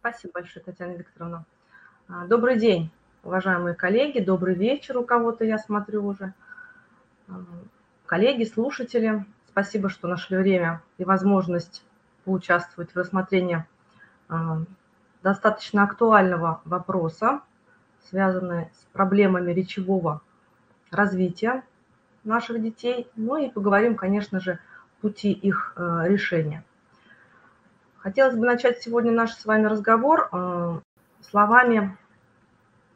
Спасибо большое, Татьяна Викторовна. А, добрый день, уважаемые коллеги, добрый вечер у кого-то, я смотрю уже. А, коллеги, слушатели, спасибо, что нашли время и возможность поучаствовать в рассмотрении а, достаточно актуального вопроса, связанного с проблемами речевого развития наших детей. Ну и поговорим, конечно же, пути их решения. Хотелось бы начать сегодня наш с вами разговор э, словами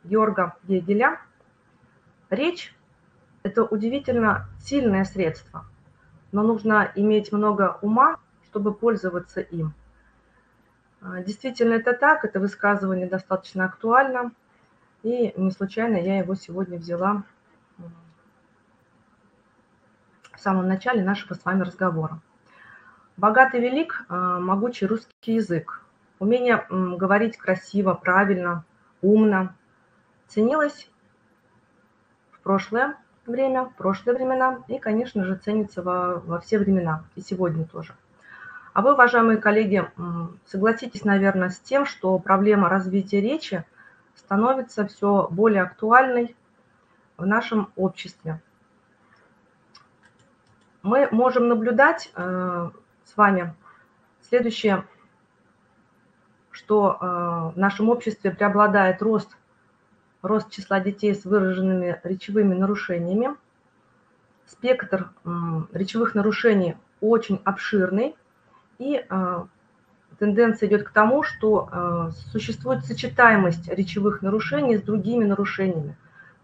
Георга Гегеля. Речь – это удивительно сильное средство, но нужно иметь много ума, чтобы пользоваться им. Э, действительно, это так, это высказывание достаточно актуально, и не случайно я его сегодня взяла в самом начале нашего с вами разговора. Богатый велик, а, могучий русский язык. Умение говорить красиво, правильно, умно ценилось в прошлое время, в прошлые времена и, конечно же, ценится во, во все времена, и сегодня тоже. А вы, уважаемые коллеги, согласитесь, наверное, с тем, что проблема развития речи становится все более актуальной в нашем обществе. Мы можем наблюдать э, с вами. Следующее, что э, в нашем обществе преобладает рост, рост числа детей с выраженными речевыми нарушениями. Спектр речевых нарушений очень обширный, и э, тенденция идет к тому, что э, существует сочетаемость речевых нарушений с другими нарушениями,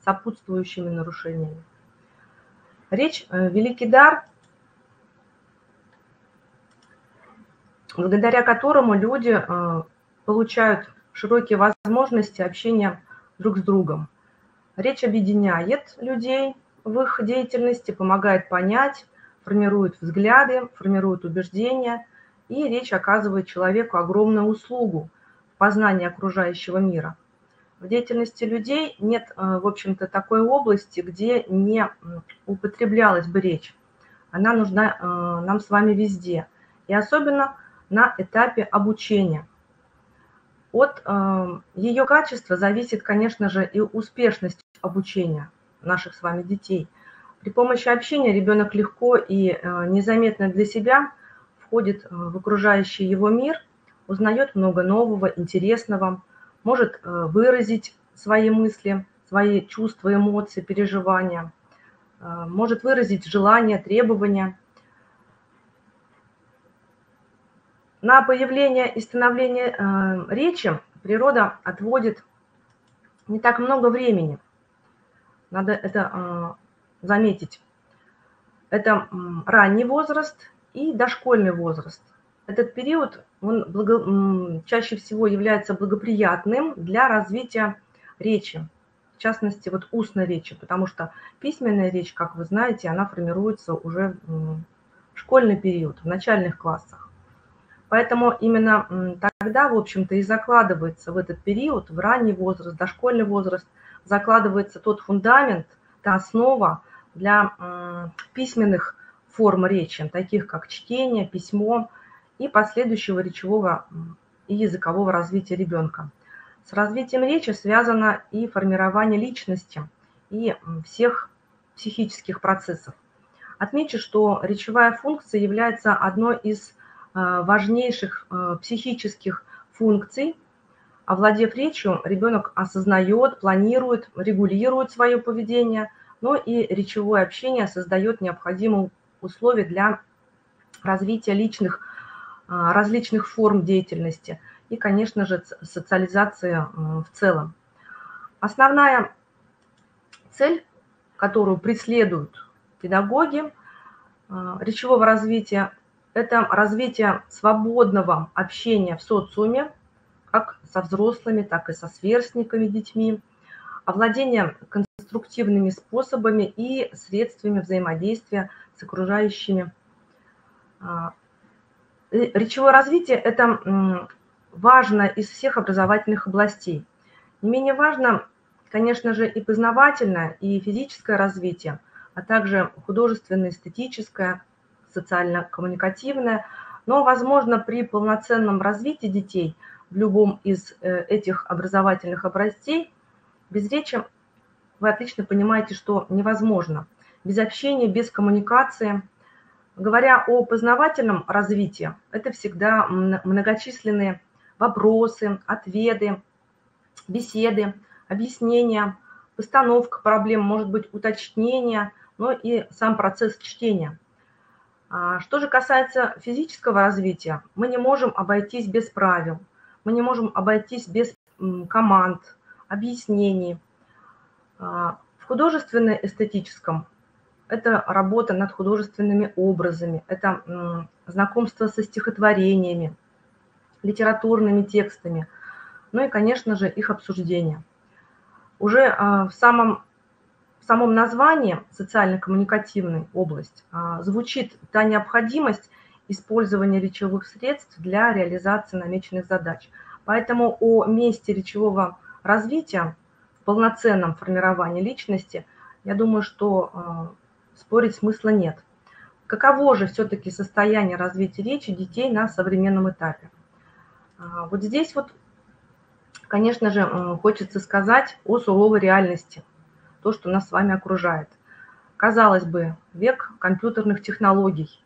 сопутствующими нарушениями. Речь – великий дар, благодаря которому люди э, получают широкие возможности общения друг с другом. Речь объединяет людей в их деятельности, помогает понять, формирует взгляды, формирует убеждения, и речь оказывает человеку огромную услугу в познании окружающего мира. В деятельности людей нет, э, в общем-то, такой области, где не употреблялась бы речь. Она нужна э, нам с вами везде. И особенно на этапе обучения. От э, ее качества зависит, конечно же, и успешность обучения наших с вами детей. При помощи общения ребенок легко и э, незаметно для себя входит э, в окружающий его мир, узнает много нового, интересного, может выразить свои мысли, свои чувства, эмоции, переживания, может выразить желания, требования – На появление и становление э, речи природа отводит не так много времени. Надо это э, заметить. Это ранний возраст и дошкольный возраст. Этот период он благо, чаще всего является благоприятным для развития речи, в частности, вот устной речи, потому что письменная речь, как вы знаете, она формируется уже в школьный период, в начальных классах. Поэтому именно тогда, в общем-то, и закладывается в этот период, в ранний возраст, дошкольный возраст, закладывается тот фундамент, та основа для письменных форм речи, таких как чтение, письмо и последующего речевого и языкового развития ребенка. С развитием речи связано и формирование личности, и всех психических процессов. Отмечу, что речевая функция является одной из важнейших э, психических функций. Овладев речью, ребенок осознает, планирует, регулирует свое поведение, но и речевое общение создает необходимые условия для развития личных, э, различных форм деятельности и, конечно же, социализации в целом. Основная цель, которую преследуют педагоги речевого развития, это развитие свободного общения в социуме, как со взрослыми, так и со сверстниками, детьми, овладение конструктивными способами и средствами взаимодействия с окружающими. А, речевое развитие – это важно из всех образовательных областей. Не менее важно, конечно же, и познавательное, и физическое развитие, а также художественное, эстетическое, социально-коммуникативное, но, возможно, при полноценном развитии детей в любом из э, этих образовательных образцей, без речи вы отлично понимаете, что невозможно. Без общения, без коммуникации. Говоря о познавательном развитии, это всегда многочисленные вопросы, ответы, беседы, объяснения, постановка проблем, может быть, уточнение, но и сам процесс чтения. А что же касается физического развития, мы не можем обойтись без правил, мы не можем обойтись без команд, объяснений. А, в художественно-эстетическом это работа над художественными образами, это знакомство со стихотворениями, литературными текстами, ну и, конечно же, их обсуждение. Уже а, в самом, самом названии социально-коммуникативной область а, звучит та необходимость использования речевых средств для реализации намеченных задач. Поэтому о месте речевого развития в полноценном формировании личности, я думаю, что а, спорить смысла нет. Каково же все-таки состояние развития речи детей на современном этапе? Вот здесь вот конечно же, хочется сказать о суровой реальности, то, что нас с вами окружает. Казалось бы, век компьютерных технологий,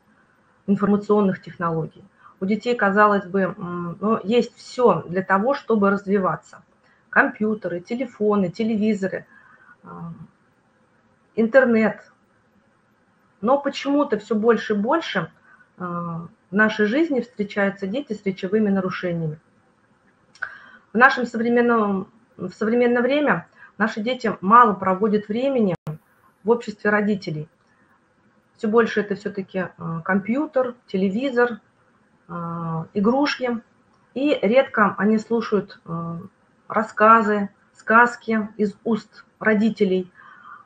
информационных технологий. У детей, казалось бы, ну, есть все для того, чтобы развиваться. Компьютеры, телефоны, телевизоры, интернет. Но почему-то все больше и больше в нашей жизни встречаются дети с речевыми нарушениями. В нашем современном, в современное время наши дети мало проводят времени в обществе родителей. Все больше это все-таки э, компьютер, телевизор, э, игрушки. И редко они слушают э, рассказы, сказки из уст родителей.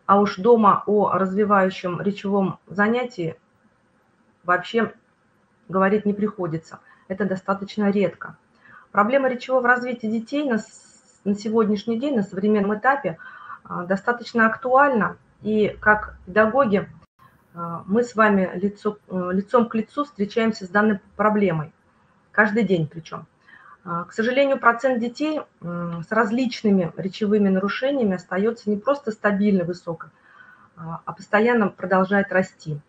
А уж дома о развивающем речевом занятии вообще говорить не приходится. Это достаточно редко. Проблема речевого развития детей на, на сегодняшний день, на современном этапе, а, достаточно актуальна. И как педагоги а, мы с вами лицо, э, лицом к лицу встречаемся с данной проблемой. Каждый день причем. А, к сожалению, процент детей с различными речевыми нарушениями остается не просто стабильно высок, а постоянно продолжает расти.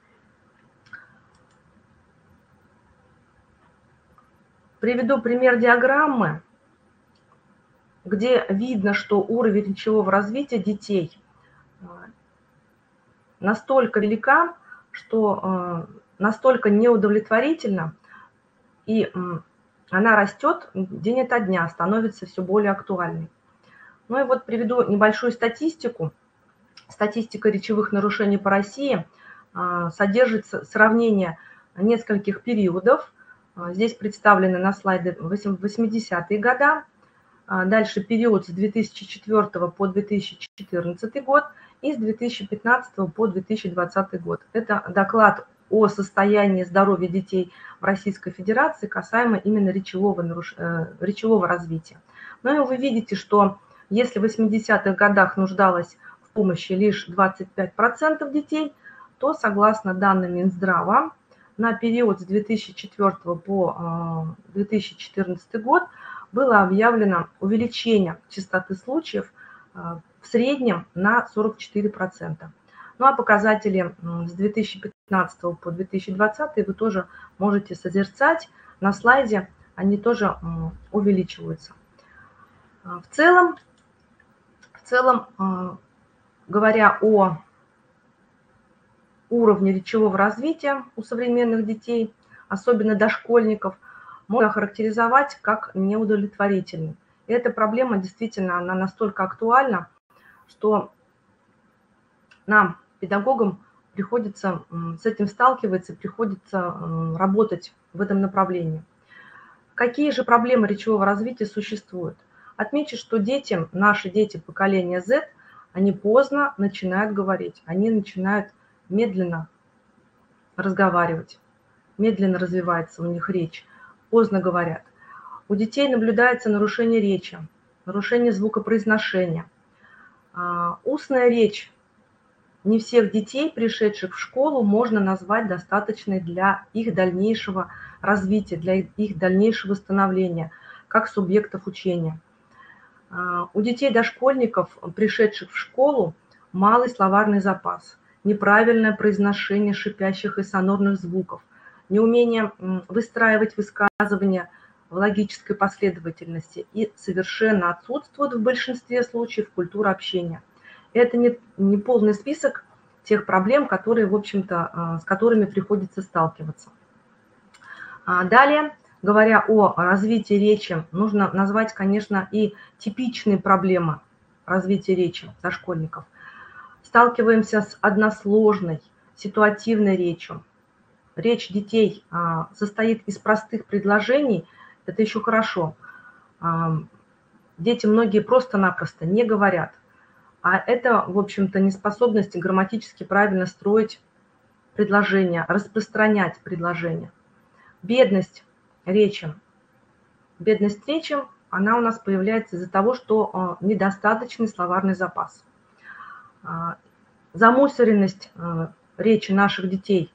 Приведу пример диаграммы, где видно, что уровень речевого развития детей э, настолько велика, что э, настолько неудовлетворительно, и она растет день ото дня, становится все более актуальной. Ну и вот приведу небольшую статистику. Статистика речевых нарушений по России э, содержит сравнение нескольких периодов здесь представлены на слайде 80-е годы. А, дальше период с 2004 по 2014 год и с 2015 по 2020 год. Это доклад о состоянии здоровья детей в Российской Федерации касаемо именно речевого, наруш... Э, речевого развития. Ну и вы видите, что если в 80-х годах нуждалось в помощи лишь 25% детей, то согласно данным Минздрава, на период с 2004 по 2014 а, год было объявлено увеличение частоты случаев а, в среднем на 44%. Ну а показатели с 2015 по 2020 вы тоже можете созерцать. На слайде они тоже увеличиваются. А, в целом, в целом говоря о уровня речевого развития у современных детей, особенно дошкольников, можно охарактеризовать как неудовлетворительный. И эта проблема действительно, она настолько актуальна, что нам, педагогам, приходится с этим сталкиваться, приходится работать в этом направлении. Какие же проблемы речевого развития существуют? Отмечу, что дети, наши дети поколения Z, они поздно начинают говорить, они начинают медленно разговаривать, медленно развивается у них речь, поздно говорят. У детей наблюдается нарушение речи, нарушение звукопроизношения. А, устная речь не всех детей, пришедших в школу, можно назвать достаточной для их дальнейшего развития, для их дальнейшего становления. как субъектов учения. У детей-дошкольников, пришедших в школу, малый словарный запас, неправильное произношение шипящих и сонорных звуков, неумение выстраивать высказывания в логической последовательности и совершенно отсутствует в большинстве случаев культура общения. Это не, не полный список тех проблем, которые, в общем-то, а, с которыми приходится сталкиваться. А далее, говоря о развитии речи, нужно назвать, конечно, и типичные проблемы развития речи дошкольников. Сталкиваемся с односложной, ситуативной речью. Речь детей а, состоит из простых предложений, это еще хорошо. Дети многие просто-напросто не говорят. А это, в общем-то, неспособность грамматически правильно строить предложения, распространять предложения. Бедность речи. Бедность речи, она у нас появляется из-за того, что а, недостаточный словарный запас. А, замусоренность а, речи наших детей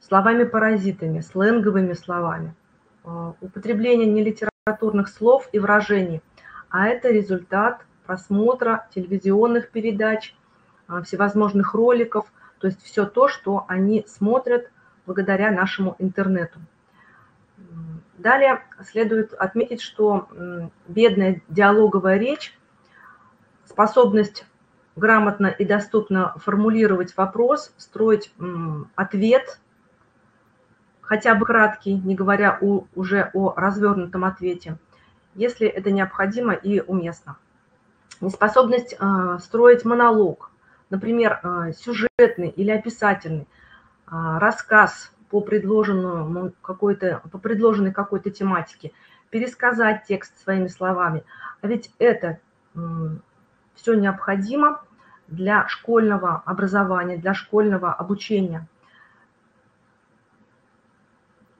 словами-паразитами, сленговыми словами, употребление нелитературных слов и выражений, а это результат просмотра телевизионных передач, а, всевозможных роликов, то есть все то, что они смотрят благодаря нашему интернету. Далее следует отметить, что бедная диалоговая речь, способность грамотно и доступно формулировать вопрос, строить ответ, хотя бы краткий, не говоря о, уже о развернутом ответе, если это необходимо и уместно неспособность а, строить монолог, например, а, сюжетный или описательный, а, рассказ по, предложенному какой-то, по предложенной какой-то тематике, пересказать текст своими словами. А ведь это все необходимо для школьного образования, для школьного обучения.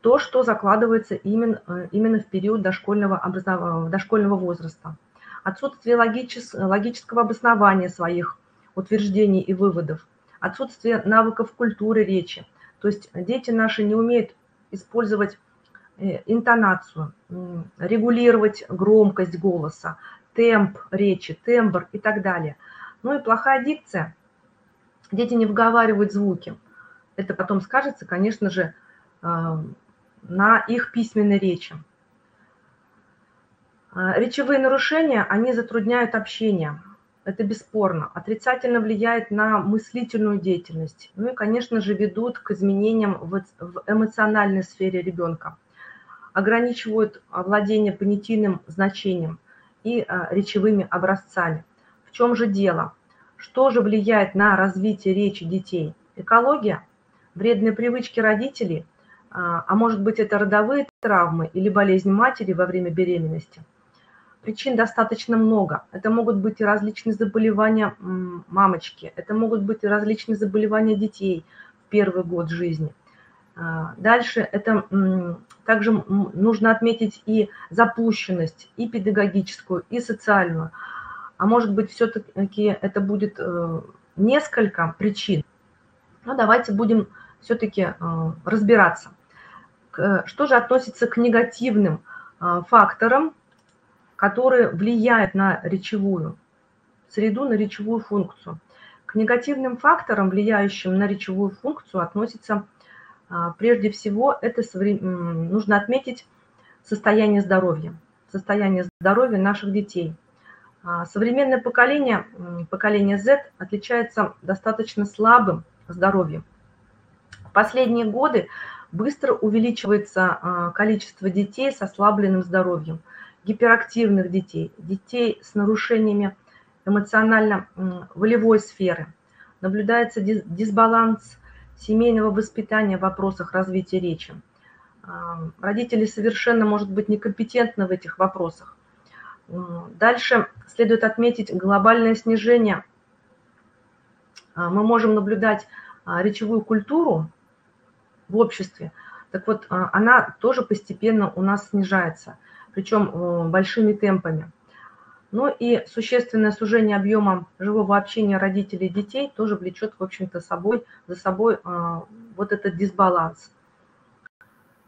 То, что закладывается именно, э, именно в период дошкольного, образов... дошкольного возраста отсутствие логичес, логического обоснования своих утверждений и выводов, отсутствие навыков культуры речи. То есть дети наши не умеют использовать э, интонацию, регулировать громкость голоса, темп речи, тембр и так далее. Ну и плохая дикция. Дети не выговаривают звуки. Это потом скажется, конечно же, э, на их письменной речи. А, речевые нарушения, они затрудняют общение. Это бесспорно. Отрицательно влияет на мыслительную деятельность. Ну и, конечно же, ведут к изменениям в эмоциональной сфере ребенка. Ограничивают владение понятийным значением и а, речевыми образцами. В чем же дело? Что же влияет на развитие речи детей? Экология, вредные привычки родителей, а, а может быть это родовые травмы или болезнь матери во время беременности – Причин достаточно много. Это могут быть и различные заболевания мамочки, это могут быть и различные заболевания детей в первый год жизни. А, дальше это также нужно отметить и запущенность, и педагогическую, и социальную. А может быть, все-таки это будет э, несколько причин. Но давайте будем все-таки э, разбираться. Что же относится к негативным э, факторам которые влияют на речевую среду, на речевую функцию. К негативным факторам, влияющим на речевую функцию, относится а, прежде всего, это нужно отметить состояние здоровья, состояние здоровья наших детей. А, современное поколение, поколение Z, отличается достаточно слабым здоровьем. В последние годы быстро увеличивается а, количество детей с ослабленным здоровьем – гиперактивных детей, детей с нарушениями эмоционально-волевой сферы. Наблюдается дисбаланс семейного воспитания в вопросах развития речи. А, родители совершенно, может быть, некомпетентны в этих вопросах. Дальше следует отметить глобальное снижение. А, мы можем наблюдать а, речевую культуру в обществе. Так вот, она тоже постепенно у нас снижается – причем э, большими темпами. Ну и существенное сужение объема живого общения родителей и детей тоже влечет, в общем-то, собой, за собой э, вот этот дисбаланс,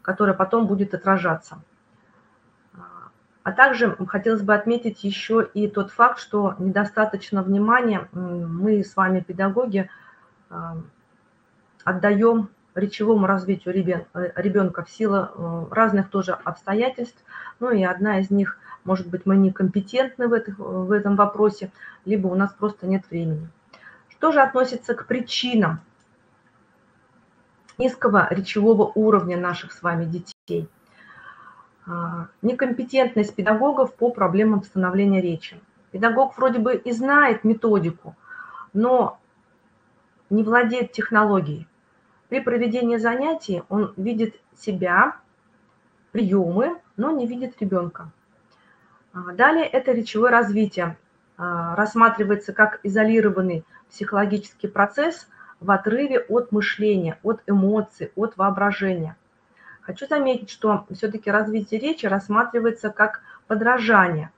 который потом будет отражаться. А также хотелось бы отметить еще и тот факт, что недостаточно внимания мы с вами, педагоги, отдаем речевому развитию ребенка в силу разных тоже обстоятельств. Ну и одна из них, может быть, мы некомпетентны в, этих, в этом вопросе, либо у нас просто нет времени. Что же относится к причинам низкого речевого уровня наших с вами детей? А, некомпетентность педагогов по проблемам становления речи. Педагог вроде бы и знает методику, но не владеет технологией. При проведении занятий он видит себя, приемы, но не видит ребенка. А, далее это речевое развитие. А, рассматривается как изолированный психологический процесс в отрыве от мышления, от эмоций, от воображения. Хочу заметить, что все-таки развитие речи рассматривается как подражание.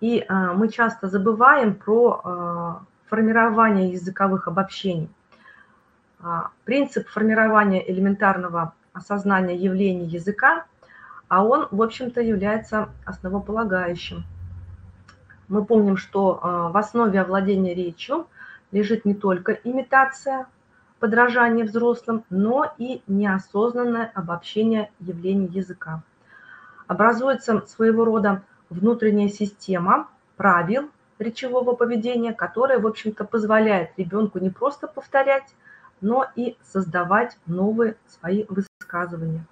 И а, мы часто забываем про формирование языковых обобщений. А, принцип формирования элементарного осознания явлений языка, а он, в общем-то, является основополагающим. Мы помним, что в основе овладения речью лежит не только имитация, подражание взрослым, но и неосознанное обобщение явлений языка. Образуется своего рода внутренняя система правил речевого поведения, которая, в общем-то, позволяет ребенку не просто повторять, но и создавать новые свои высказывания.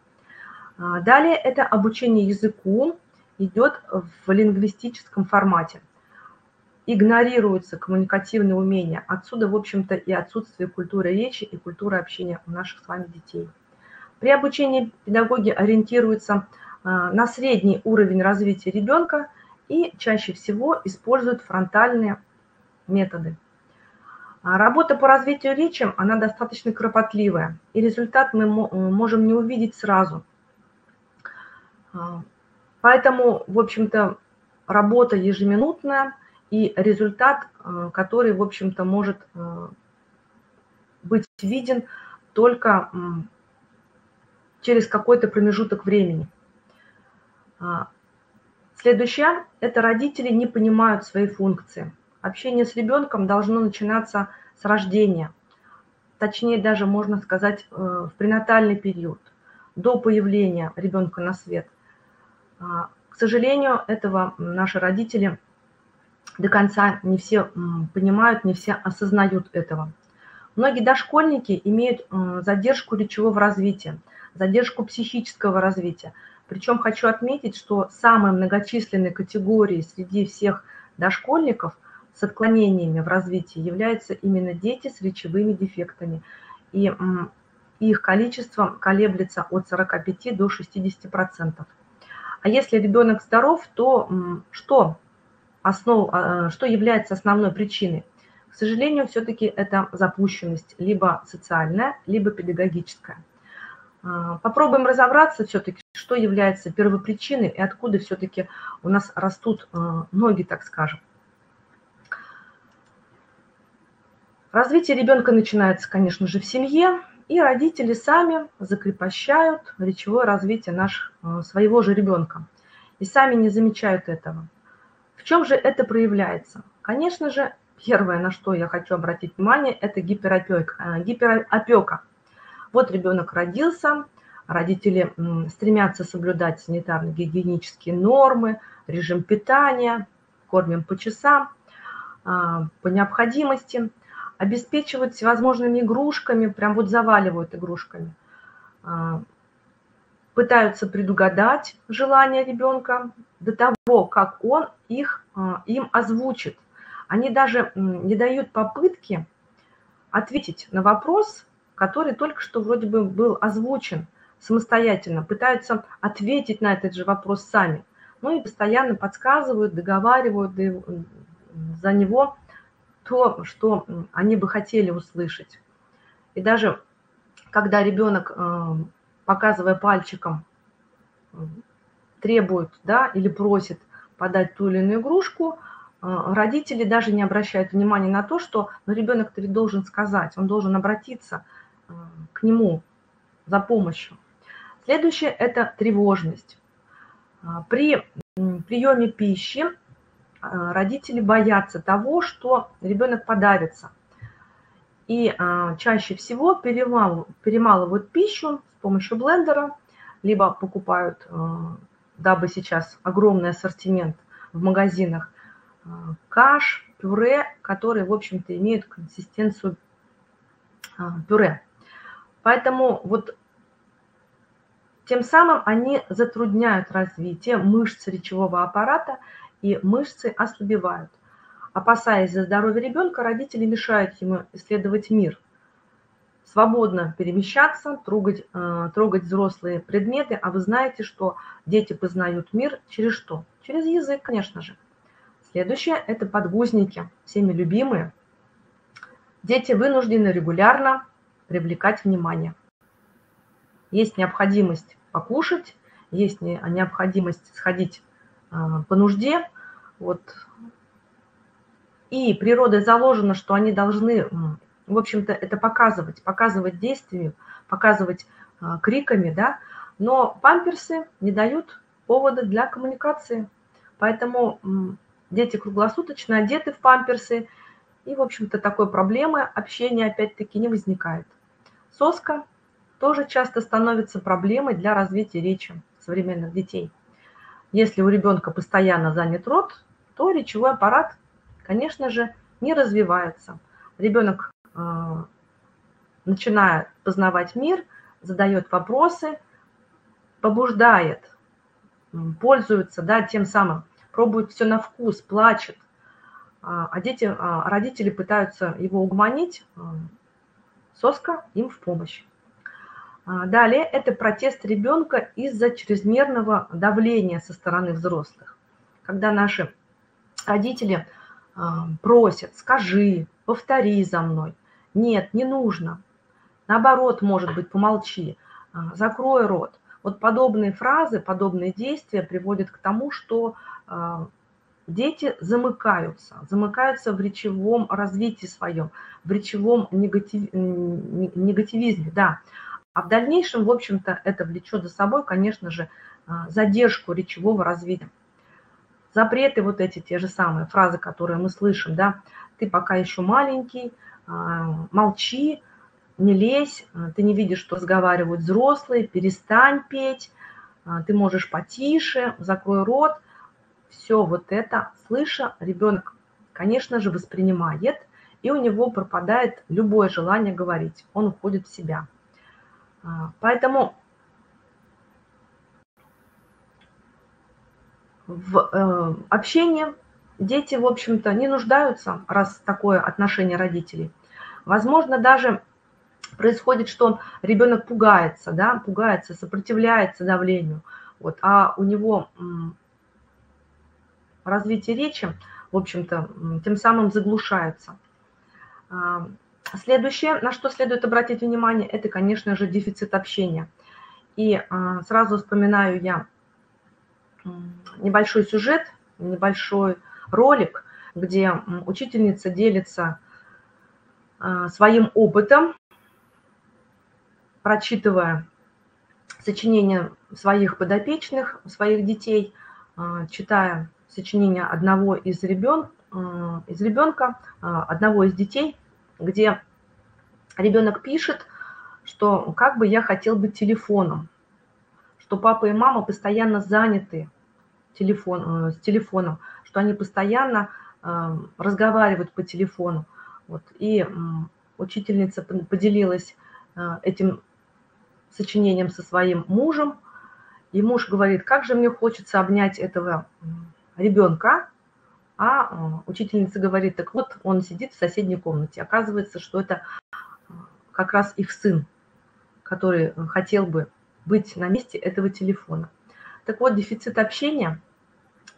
А, далее это обучение языку идет в лингвистическом формате – игнорируются коммуникативные умения. Отсюда, в общем-то, и отсутствие культуры речи и культуры общения у наших с вами детей. При обучении педагоги ориентируются а, на средний уровень развития ребенка и чаще всего используют фронтальные методы. А, работа по развитию речи, она достаточно кропотливая, и результат мы можем не увидеть сразу. А, поэтому, в общем-то, работа ежеминутная – и результат, э, который, в общем-то, может э, быть виден только через какой-то промежуток времени. А, следующее – это родители не понимают свои функции. Общение с ребенком должно начинаться с рождения, точнее даже можно сказать э, в пренатальный период, до появления ребенка на свет. А, к сожалению, этого наши родители до конца не все понимают, не все осознают этого. Многие дошкольники имеют задержку речевого развития, задержку психического развития. Причем хочу отметить, что самой многочисленной категорией среди всех дошкольников с отклонениями в развитии являются именно дети с речевыми дефектами. И их количество колеблется от 45 до 60%. А если ребенок здоров, то что основ, а, что является основной причиной? К сожалению, все-таки это запущенность, либо социальная, либо педагогическая. А, попробуем разобраться все-таки, что является первопричиной и откуда все-таки у нас растут а, ноги, так скажем. Развитие ребенка начинается, конечно же, в семье, и родители сами закрепощают речевое развитие наш, своего же ребенка. И сами не замечают этого. В чем же это проявляется? Конечно же, первое, на что я хочу обратить внимание, это гиперопека. Э, гиперопека. Вот ребенок родился, родители стремятся соблюдать санитарно-гигиенические нормы, режим питания, кормим по часам, а, по необходимости, обеспечивают всевозможными игрушками, прям вот заваливают игрушками, а, пытаются предугадать желания ребенка до того, как он их, а, им озвучит. Они даже не дают попытки ответить на вопрос, который только что вроде бы был озвучен самостоятельно, пытаются ответить на этот же вопрос сами. Ну и постоянно подсказывают, договаривают за него то, что они бы хотели услышать. И даже когда ребенок а, показывая пальчиком, требует да, или просит подать ту или иную игрушку, э, родители даже не обращают внимания на то, что ну, ребенок-то должен сказать, он должен обратиться э, к нему за помощью. Следующее – это тревожность. Э, при приеме пищи родители боятся того, что ребенок подавится. И а, чаще всего перемал, перемалывают пищу с помощью блендера, либо покупают, а, дабы сейчас огромный ассортимент в магазинах, каш, пюре, которые, в общем-то, имеют консистенцию пюре. Поэтому вот тем самым они затрудняют развитие мышц речевого аппарата и мышцы ослабевают. Опасаясь за здоровье ребенка, родители мешают ему исследовать мир, свободно перемещаться, трогать, э, трогать взрослые предметы. А вы знаете, что дети познают мир через что? Через язык, конечно же. Следующее – это подгузники, всеми любимые. Дети вынуждены регулярно привлекать внимание. Есть необходимость покушать, есть необходимость сходить по нужде. Вот. И природой заложено, что они должны, в общем-то, это показывать, показывать действиями, показывать а, криками, да, но памперсы не дают повода для коммуникации. Поэтому дети круглосуточно одеты в памперсы, и, в общем-то, такой проблемы общения опять-таки не возникает. Соска тоже часто становится проблемой для развития речи современных детей. Если у ребенка постоянно занят рот, то речевой аппарат, конечно же, не развивается. Ребенок, э, начиная познавать мир, задает вопросы, побуждает, пользуется да, тем самым, пробует все на вкус, плачет, а, а дети, а родители пытаются его угомонить, э, Соска им в помощь. А, далее это протест ребенка из-за чрезмерного давления со стороны взрослых. Когда наши родители а, просят, скажи, повтори за мной. Нет, не нужно. Наоборот, может быть, помолчи, а, закрой рот. Вот подобные фразы, подобные действия приводят к тому, что дети замыкаются, замыкаются в речевом развитии своем, в речевом негатив, негативизме, да. А в дальнейшем, в общем-то, это влечет за собой, конечно же, а, задержку речевого развития. Запреты вот эти те же самые фразы, которые мы слышим, да, ты пока еще маленький, а, молчи, не лезь, а, ты не видишь, что разговаривают взрослые, перестань петь, ты можешь потише, закрой рот – все вот это, слыша, ребенок, конечно же, воспринимает, и у него пропадает любое желание говорить, он уходит в себя. А, поэтому в э, общении дети, в общем-то, не нуждаются, раз такое отношение родителей. Возможно, даже происходит, что ребенок пугается, да, пугается, сопротивляется давлению, вот, а у него развитие речи, в общем-то, тем самым заглушается. А, следующее, на что следует обратить внимание, это, конечно же, дефицит общения. И а, сразу вспоминаю я небольшой сюжет, небольшой ролик, где учительница делится а, своим опытом, прочитывая сочинения своих подопечных, своих детей, читая сочинение одного из, ребен, э, из ребенка, э, одного из детей, где ребенок пишет, что как бы я хотел быть телефоном, что папа и мама постоянно заняты телефон, э, с телефоном, что они постоянно разговаривают по телефону. Вот. И учительница поделилась этим сочинением со своим мужем, и муж говорит, как же мне хочется обнять этого ребенка, а э, учительница говорит, так вот, он сидит в соседней комнате. Оказывается, что это э, как раз их сын, который э, хотел бы быть на месте этого телефона. Так вот, дефицит общения,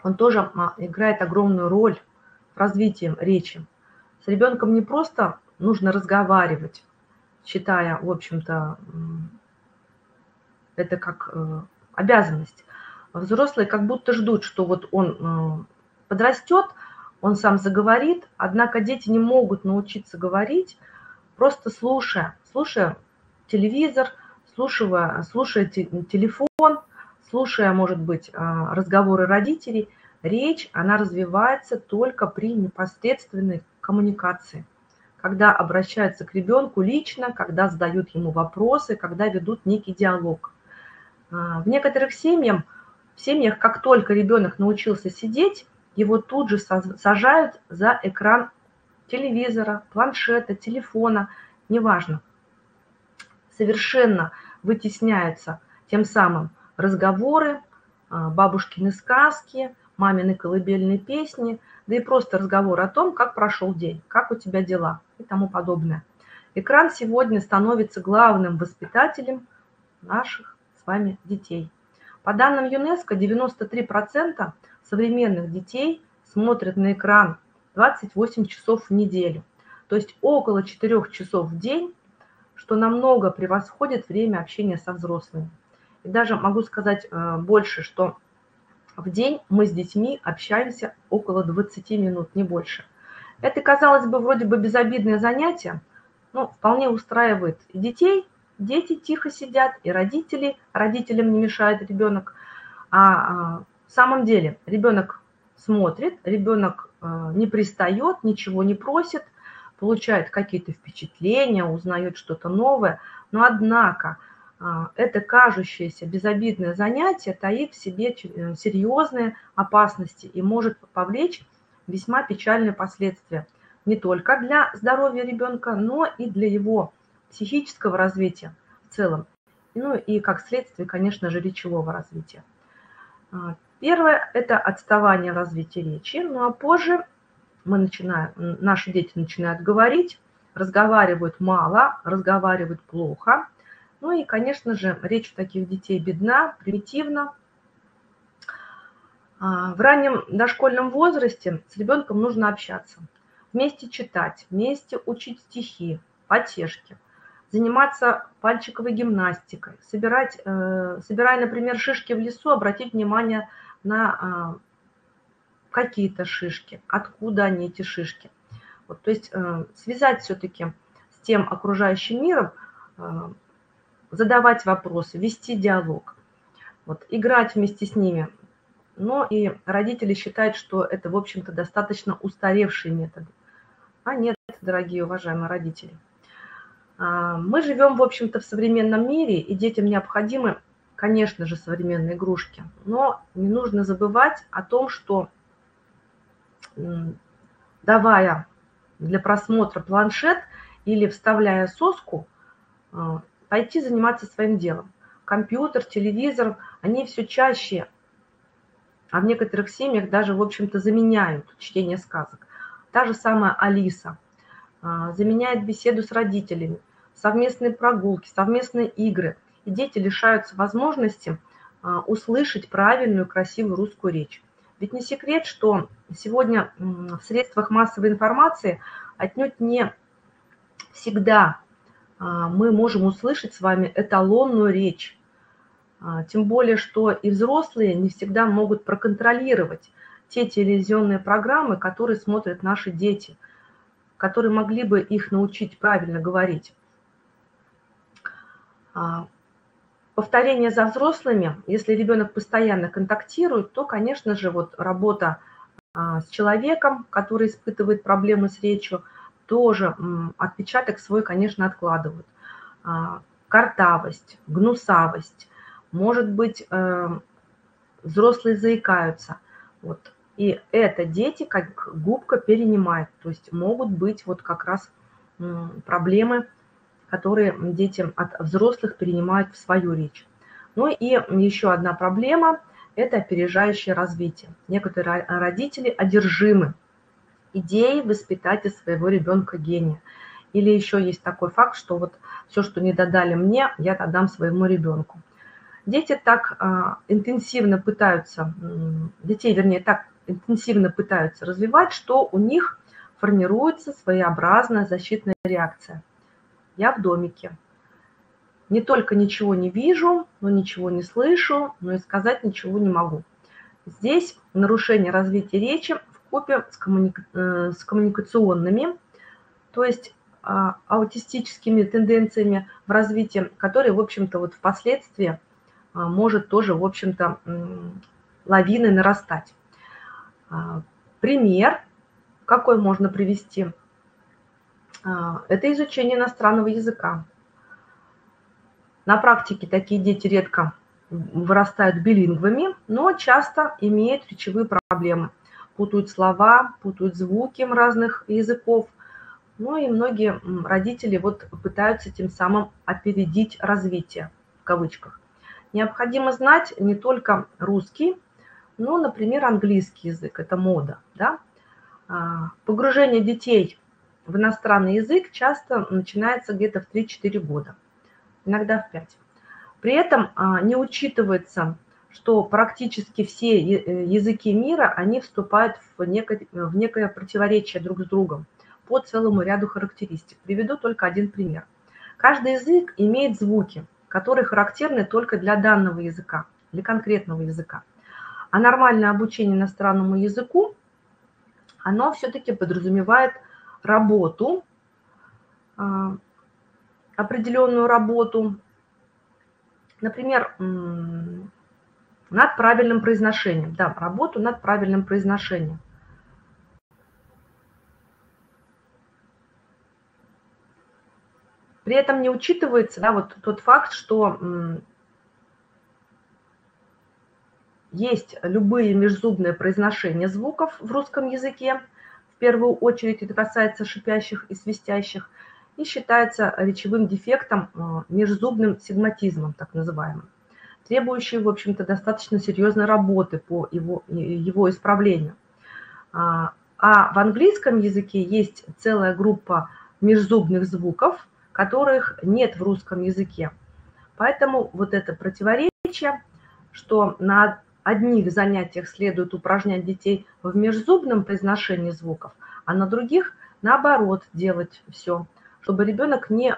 он тоже а, играет огромную роль в развитии речи. С ребенком не просто нужно разговаривать, считая, в общем-то, это как обязанность, взрослые как будто ждут, что вот он э, подрастет, он сам заговорит, однако дети не могут научиться говорить, просто слушая, слушая телевизор, слушая, слушая телефон, слушая, может быть, разговоры родителей, речь, она развивается только при непосредственной коммуникации, когда обращаются к ребенку лично, когда задают ему вопросы, когда ведут некий диалог. В некоторых семьях, в семьях, как только ребенок научился сидеть, его тут же сажают за экран телевизора, планшета, телефона, неважно. Совершенно вытесняются тем самым разговоры, а, бабушкины сказки, мамины колыбельные песни, да и просто разговор о том, как прошел день, как у тебя дела и тому подобное. Экран сегодня становится главным воспитателем наших с вами детей. По данным ЮНЕСКО, 93% современных детей смотрят на экран 28 часов в неделю. То есть около 4 часов в день, что намного превосходит время общения со взрослыми. И даже могу сказать э, больше, что в день мы с детьми общаемся около 20 минут, не больше. Это, казалось бы, вроде бы безобидное занятие, но вполне устраивает и детей, дети тихо сидят, и родители, родителям не мешает ребенок. А, а самом деле ребенок смотрит, ребенок э, не пристает, ничего не просит, получает какие-то впечатления, узнает что-то новое, но однако э, это кажущееся безобидное занятие таит в себе э, серьезные опасности и может повлечь весьма печальные последствия не только для здоровья ребенка, но и для его психического развития в целом, ну и как следствие, конечно же, речевого развития. Первое – это отставание развития речи, ну а позже мы начинаем, наши дети начинают говорить, разговаривают мало, разговаривают плохо. Ну и, конечно же, речь у таких детей бедна, примитивна. А, в раннем дошкольном возрасте с ребенком нужно общаться, вместе читать, вместе учить стихи, потешки, заниматься пальчиковой гимнастикой, собирать, э, собирая, например, шишки в лесу, обратить внимание на на а, какие-то шишки, откуда они эти шишки. Вот, то есть э, связать все-таки с тем окружающим миром, э, задавать вопросы, вести диалог, вот, играть вместе с ними. Но и родители считают, что это, в общем-то, достаточно устаревшие методы. А нет, дорогие уважаемые родители. А, мы живем, в общем-то, в современном мире, и детям необходимы конечно же, современные игрушки. Но не нужно забывать о том, что давая для просмотра планшет или вставляя соску, а, пойти заниматься своим делом. Компьютер, телевизор, они все чаще, а в некоторых семьях даже, в общем-то, заменяют чтение сказок. Та же самая Алиса а, заменяет беседу с родителями, совместные прогулки, совместные игры – и дети лишаются возможности а, услышать правильную, красивую русскую речь. Ведь не секрет, что сегодня в средствах массовой информации отнюдь не всегда а, мы можем услышать с вами эталонную речь. А, тем более, что и взрослые не всегда могут проконтролировать те телевизионные программы, которые смотрят наши дети, которые могли бы их научить правильно говорить повторение за взрослыми, если ребенок постоянно контактирует, то, конечно же, вот работа а, с человеком, который испытывает проблемы с речью, тоже отпечаток свой, конечно, откладывают. А, картавость, гнусавость, может быть, э, взрослые заикаются. Вот. И это дети как губка перенимают, то есть могут быть вот как раз проблемы которые дети от взрослых перенимают в свою речь. Ну и еще одна проблема – это опережающее развитие. Некоторые родители одержимы идеей воспитать из своего ребенка гения. Или еще есть такой факт, что вот все, что не додали мне, я отдам своему ребенку. Дети так а, интенсивно пытаются, детей, вернее, так интенсивно пытаются развивать, что у них формируется своеобразная защитная реакция – я в домике. Не только ничего не вижу, но ничего не слышу, но и сказать ничего не могу. Здесь нарушение развития речи в купе с, коммуника... Э, с коммуникационными, то есть а, аутистическими тенденциями в развитии, которые, в общем-то, вот впоследствии может тоже, в общем-то, лавины нарастать. Пример, какой можно привести, это изучение иностранного языка. На практике такие дети редко вырастают билингвами, но часто имеют речевые проблемы. Путают слова, путают звуки разных языков. Ну и многие родители вот пытаются тем самым опередить развитие, в кавычках. Необходимо знать не только русский, но, например, английский язык, это мода. Да? А, погружение детей в иностранный язык часто начинается где-то в 3-4 года, иногда в 5. При этом а, не учитывается, что практически все э, языки мира, они вступают в некое, в некое противоречие друг с другом по целому ряду характеристик. Приведу только один пример. Каждый язык имеет звуки, которые характерны только для данного языка, для конкретного языка. А нормальное обучение иностранному языку, оно все-таки подразумевает работу, а, определенную работу Например, над правильным произношением. Да, работу над правильным произношением. При этом не учитывается да, вот тот факт, что есть любые межзубные произношения звуков в русском языке. В первую очередь это касается шипящих и свистящих и считается речевым дефектом, э, межзубным сигматизмом, так называемым, требующий, в общем-то, достаточно серьезной работы по его, его исправлению. А, а в английском языке есть целая группа межзубных звуков, которых нет в русском языке. Поэтому вот это противоречие, что на одних занятиях следует упражнять детей в межзубном произношении звуков, а на других, наоборот, делать все чтобы ребенок не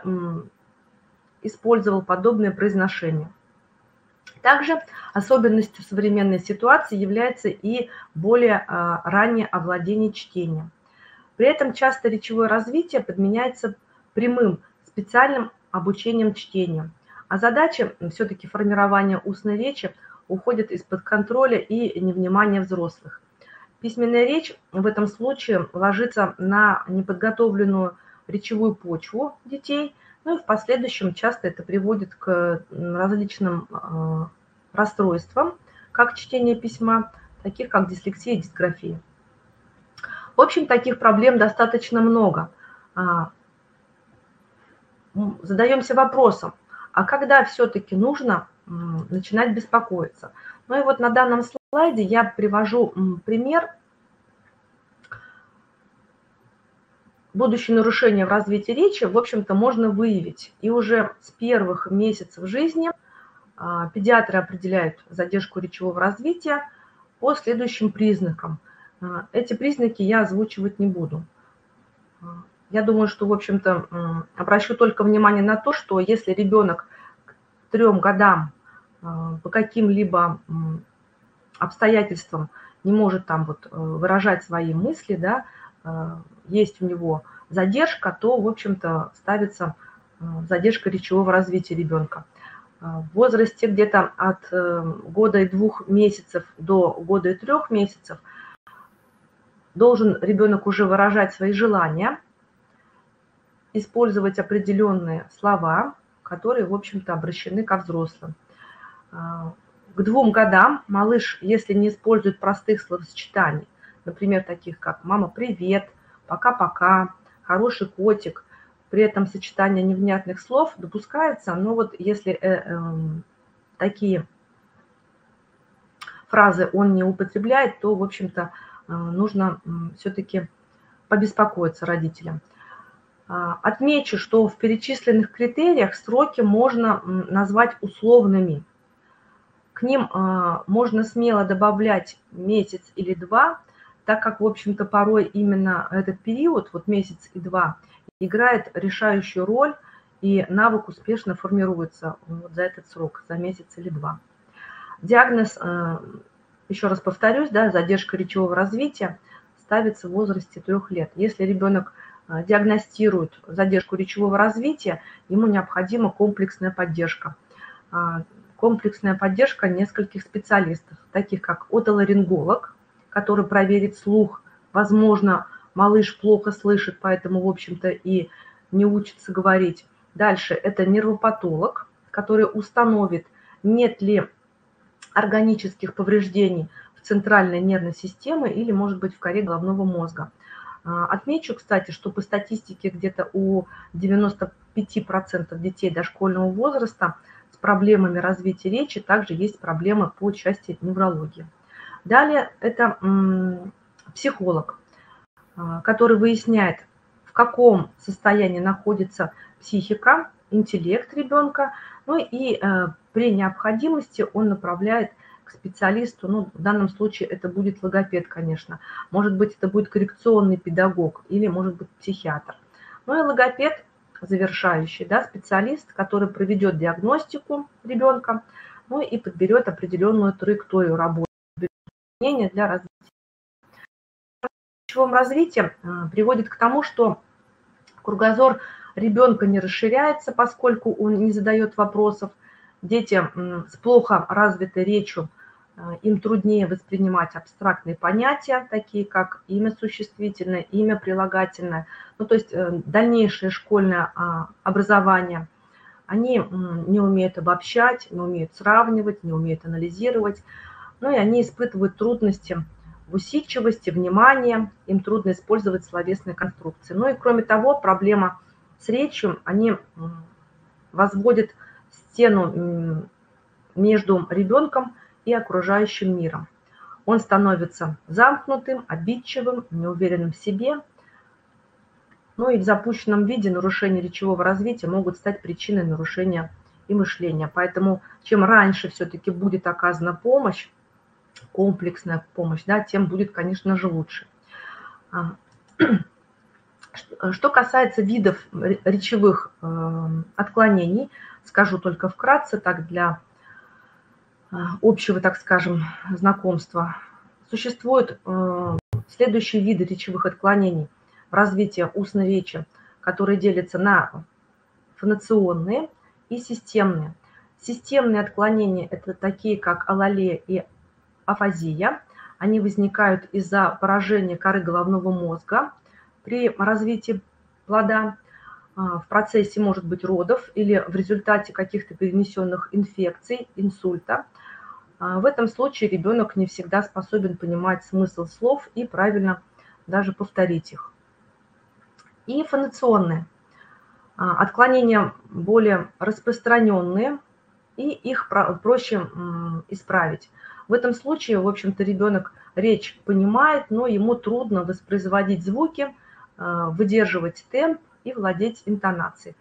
использовал подобное произношение. Также особенностью современной ситуации является и более а, раннее овладение чтением. При этом часто речевое развитие подменяется прямым специальным обучением чтению. А задача все-таки формирования устной речи уходит из-под контроля и невнимания взрослых. Письменная речь в этом случае ложится на неподготовленную речевую почву детей, ну и в последующем часто это приводит к различным а, расстройствам, как чтение письма, таких как дислексия и дисграфия. В общем, таких проблем достаточно много. А, задаемся вопросом, а когда все-таки нужно начинать беспокоиться? Ну и вот на данном слайде я привожу пример будущее нарушение в развитии речи, в общем-то, можно выявить. И уже с первых месяцев жизни а, педиатры определяют задержку речевого развития по следующим признакам. А, эти признаки я озвучивать не буду. А, я думаю, что, в общем-то, обращу только внимание на то, что если ребенок к трем годам по каким-либо обстоятельствам не может там вот выражать свои мысли, да, есть у него задержка, то, в общем-то, ставится э, задержка речевого развития ребенка. Э, в возрасте где-то от э, года и двух месяцев до года и трех месяцев должен ребенок уже выражать свои желания, использовать определенные слова, которые, в общем-то, обращены ко взрослым. К двум годам малыш, если не использует простых словосочетаний, например, таких как «мама, привет», пока-пока, хороший котик. При этом сочетание невнятных слов допускается, но вот если э, э, такие фразы он не употребляет, то, в общем-то, э, нужно все-таки побеспокоиться родителям. А, отмечу, что в перечисленных критериях сроки можно назвать условными. К ним а, можно смело добавлять месяц или два, так как, в общем-то, порой именно этот период, вот месяц и два, играет решающую роль, и навык успешно формируется вот за этот срок, за месяц или два. Диагноз, э, еще раз повторюсь, да, задержка речевого развития ставится в возрасте трех лет. Если ребенок э, диагностирует задержку речевого развития, ему необходима комплексная поддержка. Комплексная поддержка нескольких специалистов, таких как отоларинголог, который проверит слух. Возможно, малыш плохо слышит, поэтому, в общем-то, и не учится говорить. Дальше это нервопатолог, который установит, нет ли органических повреждений в центральной нервной системе или, может быть, в коре головного мозга. А, отмечу, кстати, что по статистике где-то у 95% детей дошкольного возраста проблемами развития речи также есть проблемы по части неврологии. Далее это психолог, а, который выясняет, в каком состоянии находится психика, интеллект ребенка, ну и э, при необходимости он направляет к специалисту, ну, в данном случае это будет логопед, конечно, может быть, это будет коррекционный педагог или, может быть, психиатр. Ну и логопед, завершающий, да, специалист, который проведет диагностику ребенка, ну и подберет определенную траекторию работы для развития. Развитие а, приводит к тому, что кругозор ребенка не расширяется, поскольку он не задает вопросов. Дети с плохо развитой речью Э, им труднее воспринимать абстрактные понятия, такие как имя существительное, имя прилагательное, ну, то есть э, дальнейшее школьное а, образование. Они не умеют обобщать, не умеют сравнивать, не умеют анализировать, ну и они испытывают трудности в усидчивости, внимании, им трудно использовать словесные конструкции. Ну и кроме того, проблема с речью, они возводят стену между ребенком и окружающим миром. Он становится замкнутым, обидчивым, неуверенным в себе. Ну и в запущенном виде нарушения речевого развития могут стать причиной нарушения и мышления. Поэтому чем раньше все-таки будет оказана помощь, комплексная помощь, да, тем будет, конечно же, лучше. А, что касается видов речевых э, отклонений, скажу только вкратце, так для общего, так скажем, знакомства. Существуют э, следующие виды речевых отклонений в развитии устной речи, которые делятся на фонационные и системные. Системные отклонения – это такие, как алалия и афазия. Они возникают из-за поражения коры головного мозга при развитии плода, а, в процессе, может быть, родов или в результате каких-то перенесенных инфекций, инсульта – а, в этом случае ребенок не всегда способен понимать смысл слов и правильно даже повторить их. И фонационные. А, отклонения более распространенные, и их проще исправить. В этом случае, в общем-то, ребенок речь понимает, но ему трудно воспроизводить звуки, а, выдерживать темп и владеть интонацией.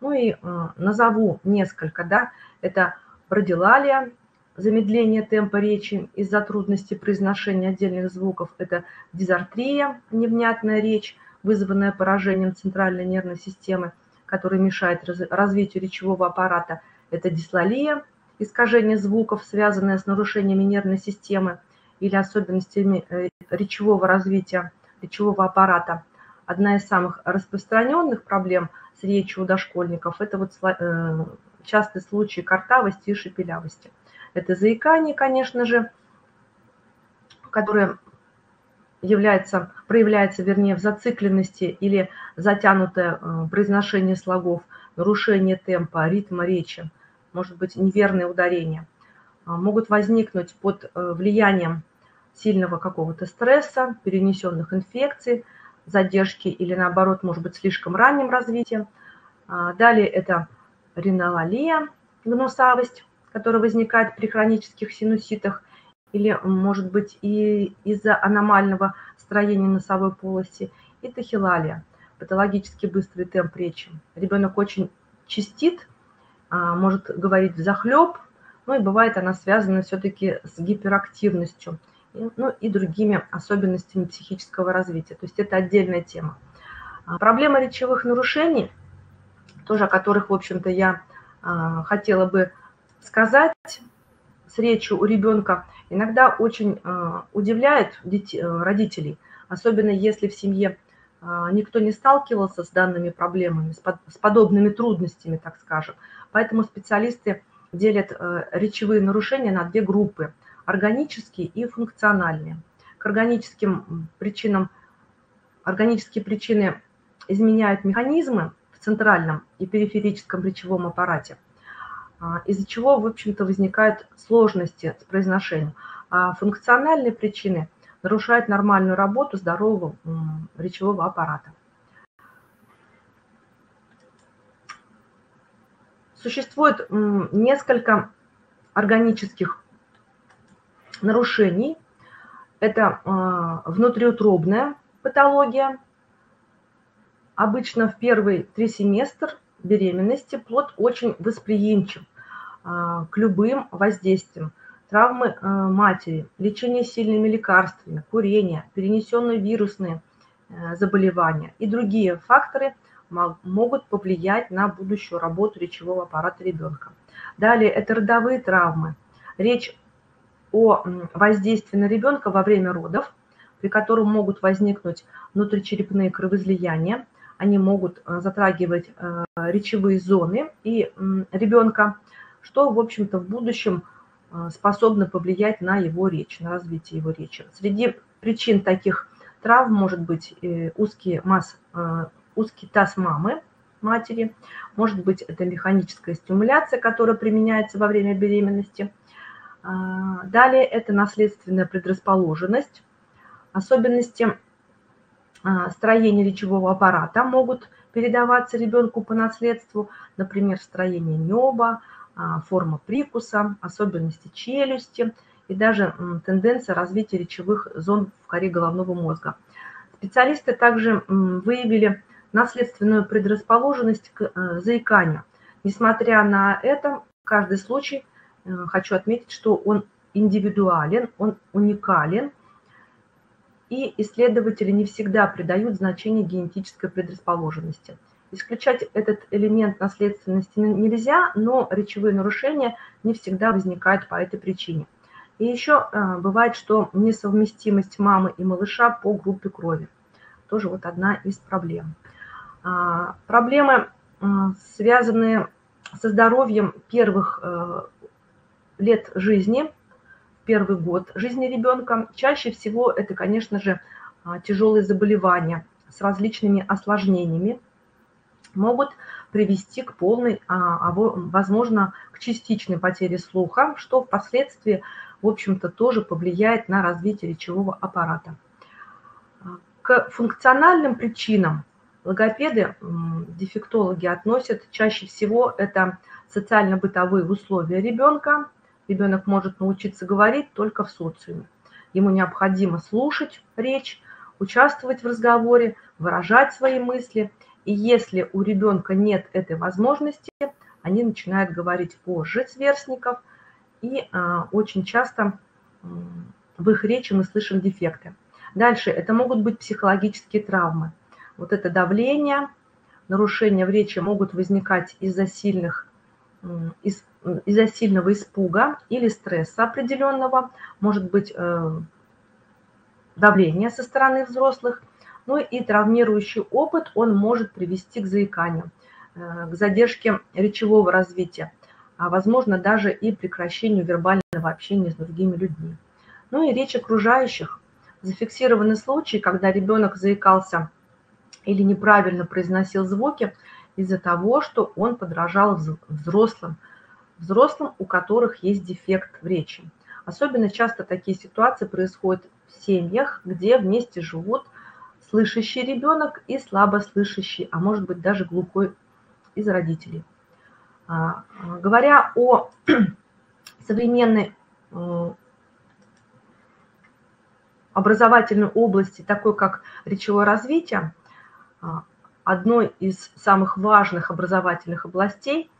Ну и назову несколько, да, это радилалия, замедление темпа речи из-за трудности произношения отдельных звуков. Это дизартрия, невнятная речь, вызванная поражением центральной нервной системы, которая мешает развитию речевого аппарата. Это дислалия, искажение звуков, связанное с нарушениями нервной системы или особенностями э, речевого развития речевого аппарата. Одна из самых распространенных проблем с речью у дошкольников – это вот э, частый случай картавости и шепелявости. Это заикание, конечно же, которое является, проявляется, вернее, в зацикленности или затянутое э, произношение слогов, нарушение темпа, ритма речи, может быть, неверные ударения. А, могут возникнуть под э, влиянием сильного какого-то стресса, перенесенных инфекций, задержки или, наоборот, может быть, слишком ранним развитием. А, далее это ринолалия, гнусавость, который возникает при хронических синуситах или, может быть, и из-за аномального строения носовой полости, и тахилалия, патологически быстрый темп речи. Ребенок очень чистит, а, может говорить в захлеб, ну и бывает она связана все-таки с гиперактивностью, ну и другими особенностями психического развития. То есть это отдельная тема. А, проблема речевых нарушений, тоже о которых, в общем-то, я а, хотела бы сказать с речью у ребенка иногда очень э, удивляет родителей, особенно если в семье никто не сталкивался с данными проблемами, с подобными трудностями, так скажем. Поэтому специалисты делят речевые нарушения на две группы – органические и функциональные. К органическим причинам, органические причины изменяют механизмы в центральном и периферическом речевом аппарате, а, из-за чего, в общем-то, возникают сложности с произношением. А функциональные причины нарушают нормальную работу здорового речевого аппарата. Существует несколько органических нарушений. Это а, внутриутробная патология. Обычно в первый триместр беременности плод очень восприимчив а, к любым воздействиям. Травмы а, матери, лечение сильными лекарствами, курение, перенесенные вирусные э, заболевания и другие факторы – могут повлиять на будущую работу речевого аппарата ребенка. Далее это родовые травмы. Речь о воздействии на ребенка во время родов, при котором могут возникнуть внутричерепные кровоизлияния. Они могут э, затрагивать э, речевые зоны и ребенка, что, в общем-то, в будущем э, способно повлиять на его речь, на развитие его речи. Среди причин таких травм может быть узкий масс узкий таз мамы, матери. Может быть, это механическая стимуляция, которая применяется во время беременности. А, далее это наследственная предрасположенность. Особенности а, строения речевого аппарата могут передаваться ребенку по наследству, например, строение неба, а, форма прикуса, особенности челюсти и даже тенденция развития речевых зон в коре головного мозга. Специалисты также выявили наследственную предрасположенность к э, заиканию. Несмотря на это, каждый случай, хочу отметить, что он индивидуален, он уникален, и исследователи не всегда придают значение генетической предрасположенности. Исключать этот элемент наследственности нельзя, но речевые нарушения не всегда возникают по этой причине. И еще э, бывает, что несовместимость мамы и малыша по группе крови. Тоже вот одна из проблем. А, проблемы, связанные со здоровьем первых э, лет жизни, первый год жизни ребенка, чаще всего это, конечно же, а, тяжелые заболевания с различными осложнениями, могут привести к полной, а, возможно, к частичной потере слуха, что впоследствии, в общем-то, тоже повлияет на развитие речевого аппарата. К функциональным причинам Логопеды, дефектологи относят чаще всего это социально-бытовые условия ребенка. Ребенок может научиться говорить только в социуме. Ему необходимо слушать речь, участвовать в разговоре, выражать свои мысли. И если у ребенка нет этой возможности, они начинают говорить позже сверстников, и а, очень часто в их речи мы слышим дефекты. Дальше это могут быть психологические травмы вот это давление, нарушения в речи могут возникать из-за сильных из, из-за сильного испуга или стресса определенного, может быть э, давление со стороны взрослых, ну и травмирующий опыт, он может привести к заиканию, э, к задержке речевого развития, а возможно даже и прекращению вербального общения с другими людьми. Ну и речь окружающих. Зафиксированы случаи, когда ребенок заикался или неправильно произносил звуки из-за того, что он подражал взрослым, взрослым, у которых есть дефект в речи. Особенно часто такие ситуации происходят в семьях, где вместе живут слышащий ребенок и слабослышащий, а может быть даже глухой из родителей. А, говоря о современной э, образовательной области, такой как речевое развитие, а, одной из самых важных образовательных областей,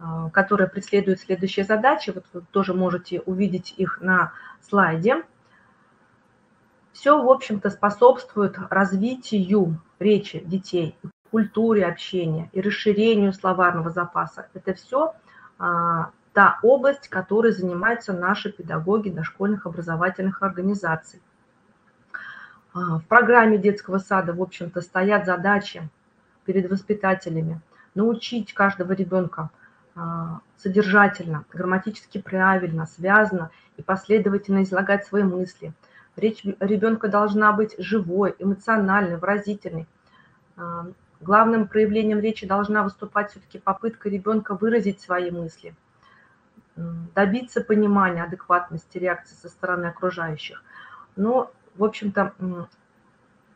а, которая преследует следующие задачи. Вот вы тоже можете увидеть их на слайде. Все, в общем-то, способствует развитию речи детей, культуре общения и расширению словарного запаса. Это все а, та область, которой занимаются наши педагоги дошкольных образовательных организаций. А, в программе детского сада, в общем-то, стоят задачи перед воспитателями научить каждого ребенка а, содержательно, грамматически правильно, связано и последовательно излагать свои мысли. Речь ребенка должна быть живой, эмоциональной, выразительной. А, главным проявлением речи должна выступать все-таки попытка ребенка выразить свои мысли, добиться понимания, адекватности реакции со стороны окружающих. Но, в общем-то,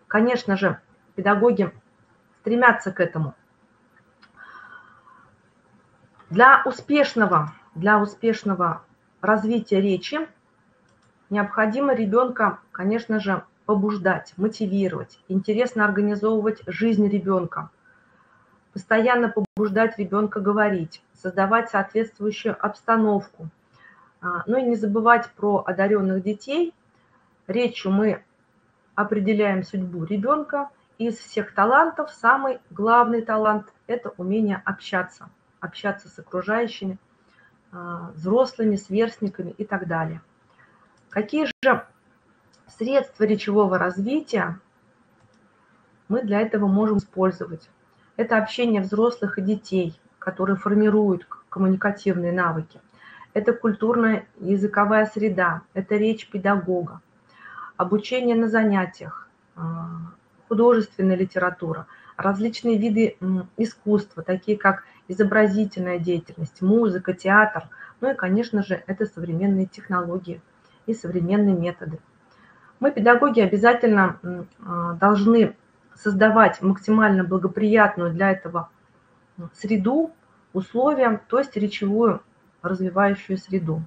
конечно же, педагоги стремятся к этому – для успешного, для успешного развития речи необходимо ребенка, конечно же, побуждать, мотивировать, интересно организовывать жизнь ребенка, постоянно побуждать ребенка говорить, создавать соответствующую обстановку. А, ну и не забывать про одаренных детей. Речью мы определяем судьбу ребенка. Из всех талантов самый главный талант – это умение общаться – общаться с окружающими, а, взрослыми, сверстниками и так далее. Какие же средства речевого развития мы для этого можем использовать? Это общение взрослых и детей, которые формируют коммуникативные навыки. Это культурная языковая среда, это речь педагога, обучение на занятиях, а, художественная литература, различные виды искусства, такие как изобразительная деятельность, музыка, театр. Ну и, конечно же, это современные технологии и современные методы. Мы, педагоги, обязательно а, должны создавать максимально благоприятную для этого среду, условия, то есть речевую развивающую среду.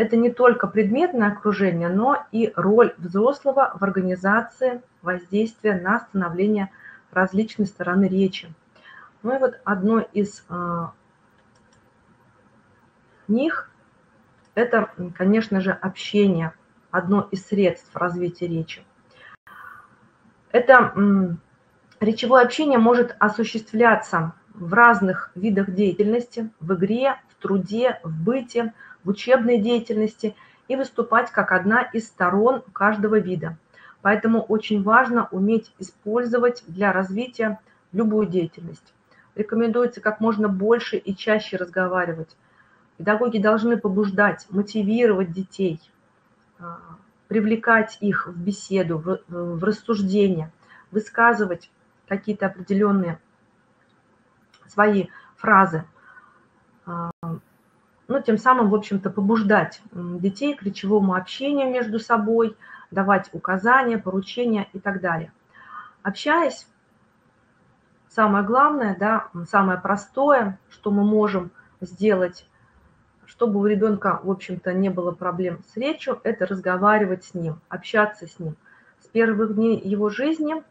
Это не только предметное окружение, но и роль взрослого в организации воздействия на становление различной стороны речи. Ну и вот одно из а, них – это, конечно же, общение, одно из средств развития речи. Это речевое общение может осуществляться в разных видах деятельности, в игре, в труде, в быте, в учебной деятельности и выступать как одна из сторон каждого вида. Поэтому очень важно уметь использовать для развития любую деятельность рекомендуется как можно больше и чаще разговаривать. Педагоги должны побуждать, мотивировать детей, а, привлекать их в беседу, в, рассуждение, высказывать какие-то определенные свои фразы. Ну, тем самым, в общем-то, побуждать детей к речевому общению между собой, давать указания, поручения и так далее. Общаясь, самое главное, да, самое простое, что мы можем сделать, чтобы у ребенка, в общем-то, не было проблем с речью, это разговаривать с ним, общаться с ним. С первых дней его жизни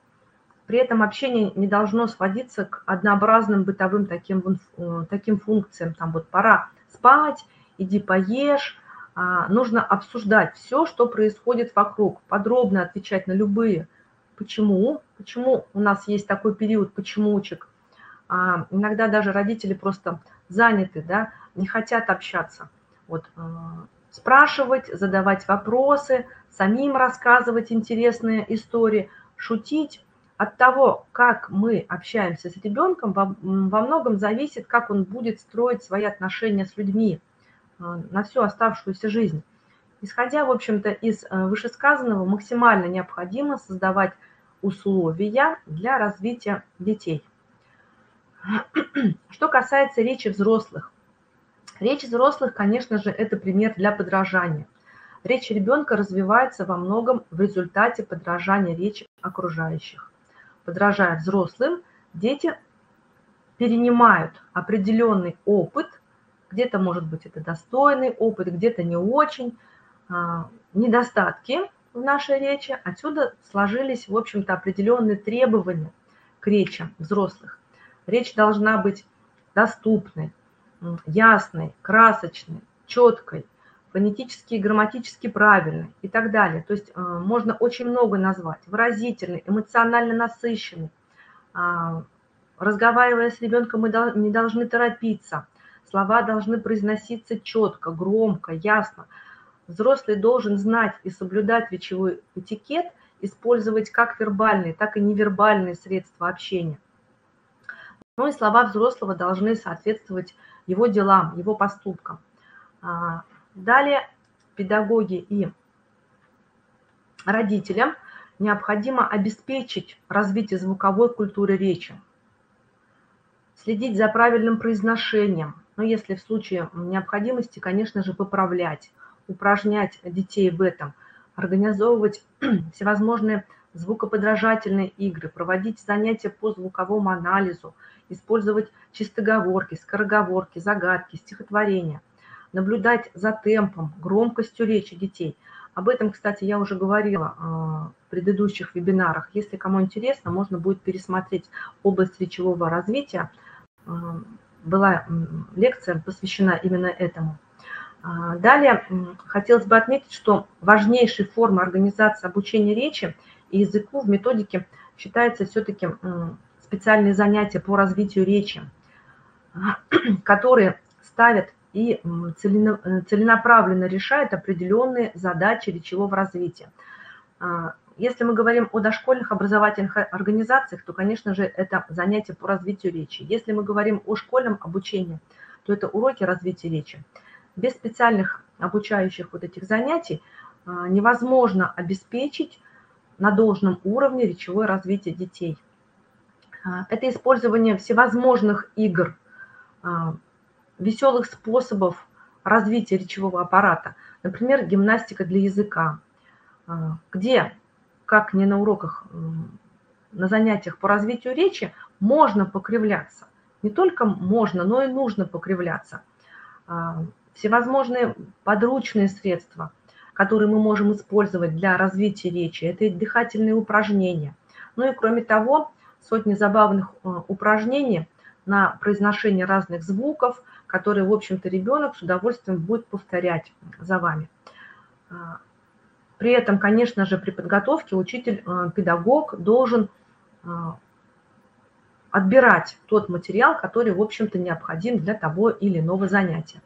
при этом общение не должно сводиться к однообразным бытовым таким, э, таким функциям. Там вот пора спать, иди поешь. А, нужно обсуждать все, что происходит вокруг, подробно отвечать на любые Почему? Почему у нас есть такой период почемучек? А, иногда даже родители просто заняты, да, не хотят общаться. Вот, э, спрашивать, задавать вопросы, самим рассказывать интересные истории, шутить. От того, как мы общаемся с ребенком, во, многом зависит, как он будет строить свои отношения с людьми э, на всю оставшуюся жизнь. Исходя, в общем-то, из э, вышесказанного, максимально необходимо создавать условия для развития детей. Что касается речи взрослых. Речь взрослых, конечно же, это пример для подражания. Речь ребенка развивается во многом в результате подражания речи окружающих. Подражая взрослым, дети перенимают определенный опыт, где-то, может быть, это достойный опыт, где-то не очень, а, недостатки в нашей речи, отсюда сложились, в общем-то, определенные требования к речи взрослых. Речь должна быть доступной, ясной, красочной, четкой, фонетически и грамматически правильной и так далее. То есть э, можно очень много назвать. Выразительный, эмоционально насыщенный. А, разговаривая с ребенком, мы не должны торопиться. Слова должны произноситься четко, громко, ясно. Взрослый должен знать и соблюдать речевой этикет, использовать как вербальные, так и невербальные средства общения. Ну и слова взрослого должны соответствовать его делам, его поступкам. Далее педагоги и родителям необходимо обеспечить развитие звуковой культуры речи, следить за правильным произношением, но если в случае необходимости, конечно же, поправлять, упражнять детей в этом, организовывать всевозможные звукоподражательные игры, проводить занятия по звуковому анализу, использовать чистоговорки, скороговорки, загадки, стихотворения, наблюдать за темпом, громкостью речи детей. Об этом, кстати, я уже говорила а, в предыдущих вебинарах. Если кому интересно, можно будет пересмотреть область речевого развития. А, была лекция посвящена именно этому. А, далее хотелось бы отметить, что важнейшей формой организации обучения речи и языку в методике считается все-таки специальные занятия по развитию речи, которые ставят и целенаправленно решают определенные задачи речевого развития. А, если мы говорим о дошкольных образовательных организациях, то, конечно же, это занятия по развитию речи. Если мы говорим о школьном обучении, то это уроки развития речи. Без специальных обучающих вот этих занятий а, невозможно обеспечить на должном уровне речевое развитие детей. А, это использование всевозможных игр, веселых способов развития речевого аппарата. Например, гимнастика для языка, где, как не на уроках, на занятиях по развитию речи, можно покривляться. Не только можно, но и нужно покривляться всевозможные подручные средства, которые мы можем использовать для развития речи. Это и дыхательные упражнения. Ну и кроме того, сотни забавных э, упражнений на произношение разных звуков, которые, в общем-то, ребенок с удовольствием будет повторять за вами. А, при этом, конечно же, при подготовке учитель, э, педагог должен э, отбирать тот материал, который, в общем-то, необходим для того или иного занятия.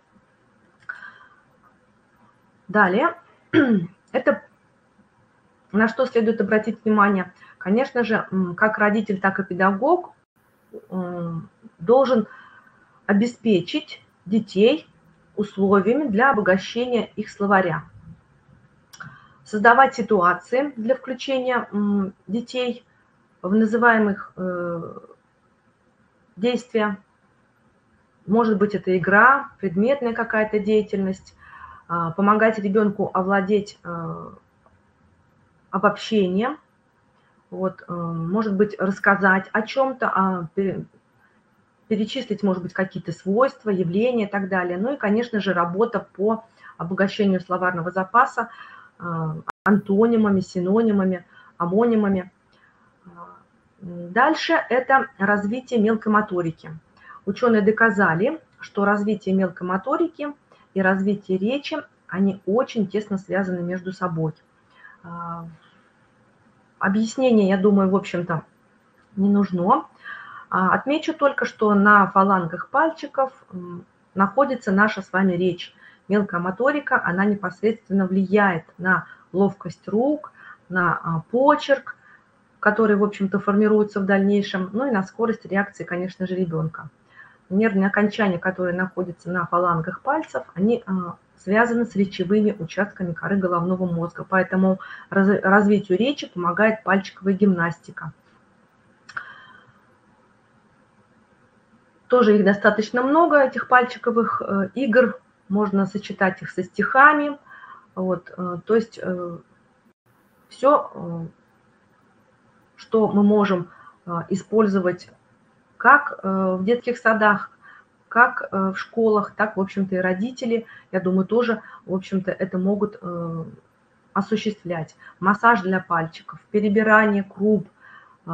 Далее, это на что следует обратить внимание. Конечно же, как родитель, так и педагог должен обеспечить детей условиями для обогащения их словаря. Создавать ситуации для включения детей в называемых э, действия. Может быть, это игра, предметная какая-то деятельность, а, помогать ребенку овладеть а, обобщением, вот, а, может быть, рассказать о чем-то, перечислить, может быть, какие-то свойства, явления и так далее. Ну и, конечно же, работа по обогащению словарного запаса антонимами, синонимами, амонимами. Дальше это развитие мелкой моторики. Ученые доказали, что развитие мелкой моторики и развитие речи, они очень тесно связаны между собой. А, объяснение, я думаю, в общем-то, не нужно. А, отмечу только, что на фалангах пальчиков находится наша с вами речь. Мелкая моторика, она непосредственно влияет на ловкость рук, на а, почерк, который, в общем-то, формируется в дальнейшем, ну и на скорость реакции, конечно же, ребенка нервные окончания, которые находятся на фалангах пальцев, они а, связаны с речевыми участками коры головного мозга. Поэтому развитию речи помогает пальчиковая гимнастика. Тоже их достаточно много, этих пальчиковых э, игр. Можно сочетать их со стихами. Вот, э, то есть э, все, что мы можем использовать как в детских садах, как э, в школах, так, в общем-то, и родители, я думаю, тоже, в общем-то, это могут э, осуществлять. Массаж для пальчиков, перебирание круп,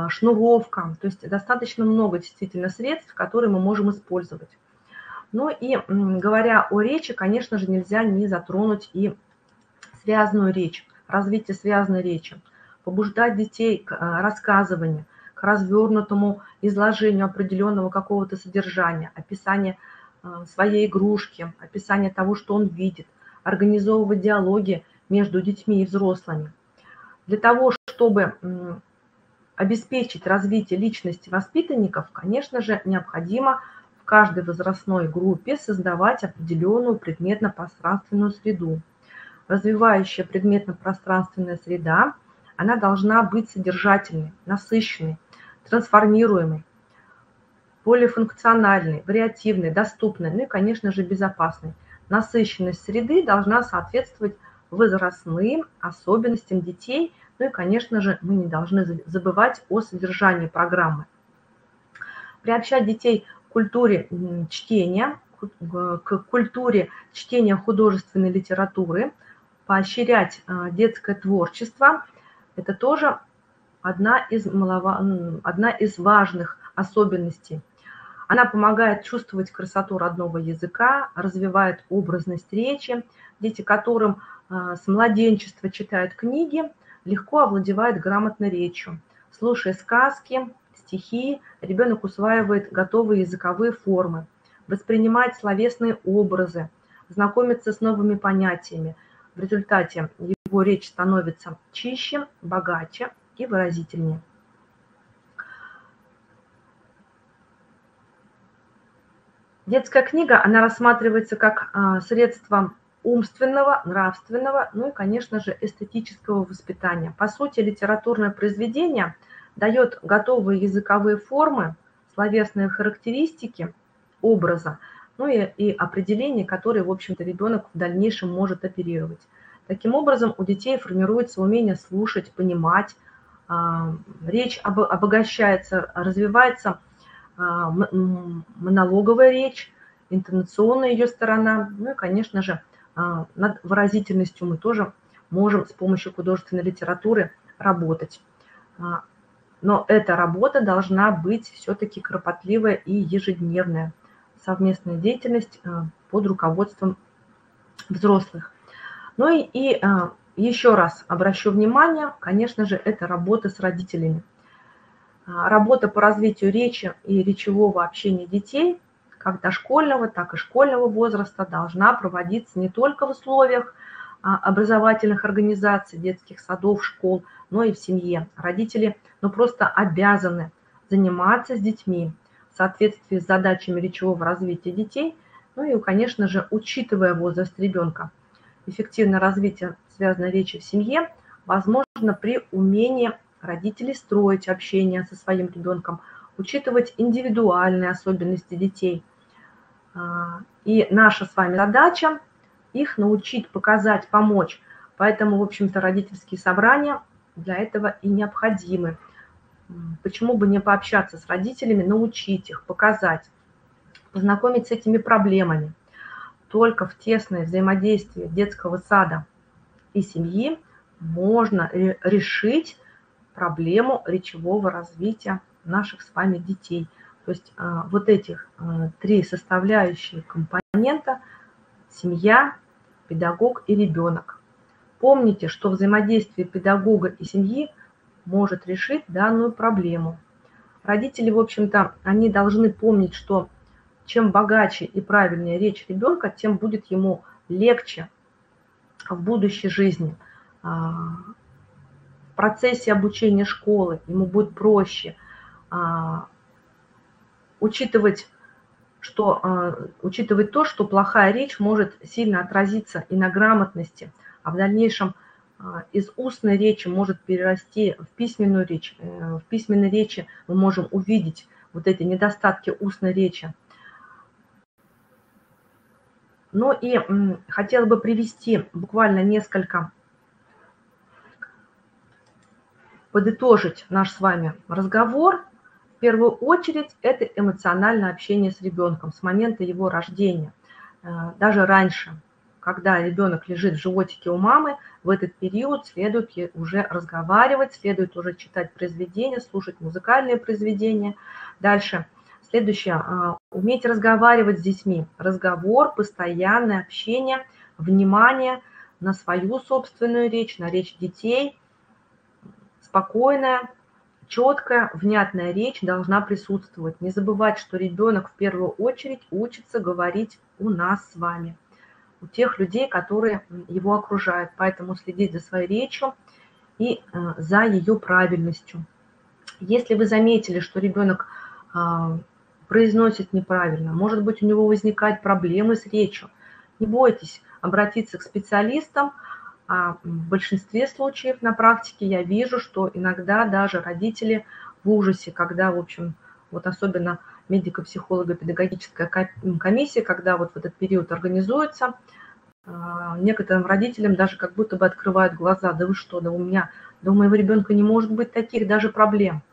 шнуровка. То есть достаточно много действительно средств, которые мы можем использовать. Ну и говоря о речи, конечно же, нельзя не затронуть и связанную речь, развитие связанной речи, побуждать детей к рассказыванию – к развернутому изложению определенного какого-то содержания, описание э, своей игрушки, описание того, что он видит, организовывать диалоги между детьми и взрослыми. Для того, чтобы обеспечить развитие личности воспитанников, конечно же, необходимо в каждой возрастной группе создавать определенную предметно-пространственную среду. Развивающая предметно-пространственная среда, она должна быть содержательной, насыщенной, трансформируемой, полифункциональной, вариативной, доступной, ну и, конечно же, безопасной. Насыщенность среды должна соответствовать возрастным особенностям детей, ну и, конечно же, мы не должны забывать о содержании программы. Приобщать детей к культуре чтения, к культуре чтения художественной литературы, поощрять а, детское творчество – это тоже одна из, малова... одна из важных особенностей она помогает чувствовать красоту родного языка, развивает образность речи. Дети, которым а, с младенчества читают книги, легко овладевают грамотной речью. Слушая сказки, стихи, ребенок усваивает готовые языковые формы, воспринимает словесные образы, знакомится с новыми понятиями. В результате его речь становится чище, богаче и выразительнее. Детская книга, она рассматривается как а, средство умственного, нравственного, ну и, конечно же, эстетического воспитания. По сути, литературное произведение дает готовые языковые формы, словесные характеристики образа, ну и, и определения, которые, в общем-то, ребенок в дальнейшем может оперировать. Таким образом, у детей формируется умение слушать, понимать, речь обогащается, развивается а, монологовая речь, интонационная ее сторона, ну и, конечно же, а, над выразительностью мы тоже можем с помощью художественной литературы работать. А, но эта работа должна быть все-таки кропотливая и ежедневная. Совместная деятельность под руководством взрослых. Ну и, и еще раз обращу внимание, конечно же, это работа с родителями. А, работа по развитию речи и речевого общения детей, как дошкольного, так и школьного возраста, должна проводиться не только в условиях а, образовательных организаций, детских садов, школ, но и в семье. Родители ну, просто обязаны заниматься с детьми в соответствии с задачами речевого развития детей, ну и, конечно же, учитывая возраст ребенка. Эффективное развитие связанной речи в семье возможно при умении родителей строить общение со своим ребенком, учитывать индивидуальные особенности детей. А, и наша с вами задача их научить, показать, помочь. Поэтому, в общем-то, родительские собрания для этого и необходимы. Почему бы не пообщаться с родителями, научить их, показать, познакомить с этими проблемами. Только в тесное взаимодействие детского сада и семьи можно решить проблему речевого развития наших с вами детей. То есть а, вот этих а, три составляющие компонента – семья, педагог и ребенок. Помните, что взаимодействие педагога и семьи может решить данную проблему. Родители, в общем-то, они должны помнить, что чем богаче и правильнее речь ребенка, тем будет ему легче в будущей жизни а, процессе обучения школы ему будет проще а, учитывать, что, а, учитывать то, что плохая речь может сильно отразиться и на грамотности, а в дальнейшем из устной речи может перерасти в письменную речь. Э, в письменной речи мы можем увидеть вот эти недостатки устной речи. Ну и хотела бы привести буквально несколько подытожить наш с вами разговор, в первую очередь это эмоциональное общение с ребенком с момента его рождения. Э, даже раньше, когда ребенок лежит в животике у мамы, в этот период следует уже разговаривать, следует уже читать произведения, слушать музыкальные произведения. Дальше, следующее, э, уметь разговаривать с детьми. Разговор, постоянное общение, внимание на свою собственную речь, на речь детей – спокойная, четкая, внятная речь должна присутствовать. Не забывать, что ребенок в первую очередь учится говорить у нас с вами, у тех людей, которые его окружают. Поэтому следить за своей речью и э, за ее правильностью. Если вы заметили, что ребенок э, произносит неправильно, может быть, у него возникают проблемы с речью. Не бойтесь обратиться к специалистам. А в большинстве случаев на практике я вижу, что иногда даже родители в ужасе, когда, в общем, вот особенно медико-психолого-педагогическая комиссия, когда вот в этот период организуется, а, некоторым родителям даже как будто бы открывают глаза, да вы что, да у меня, да у моего ребенка не может быть таких даже проблем.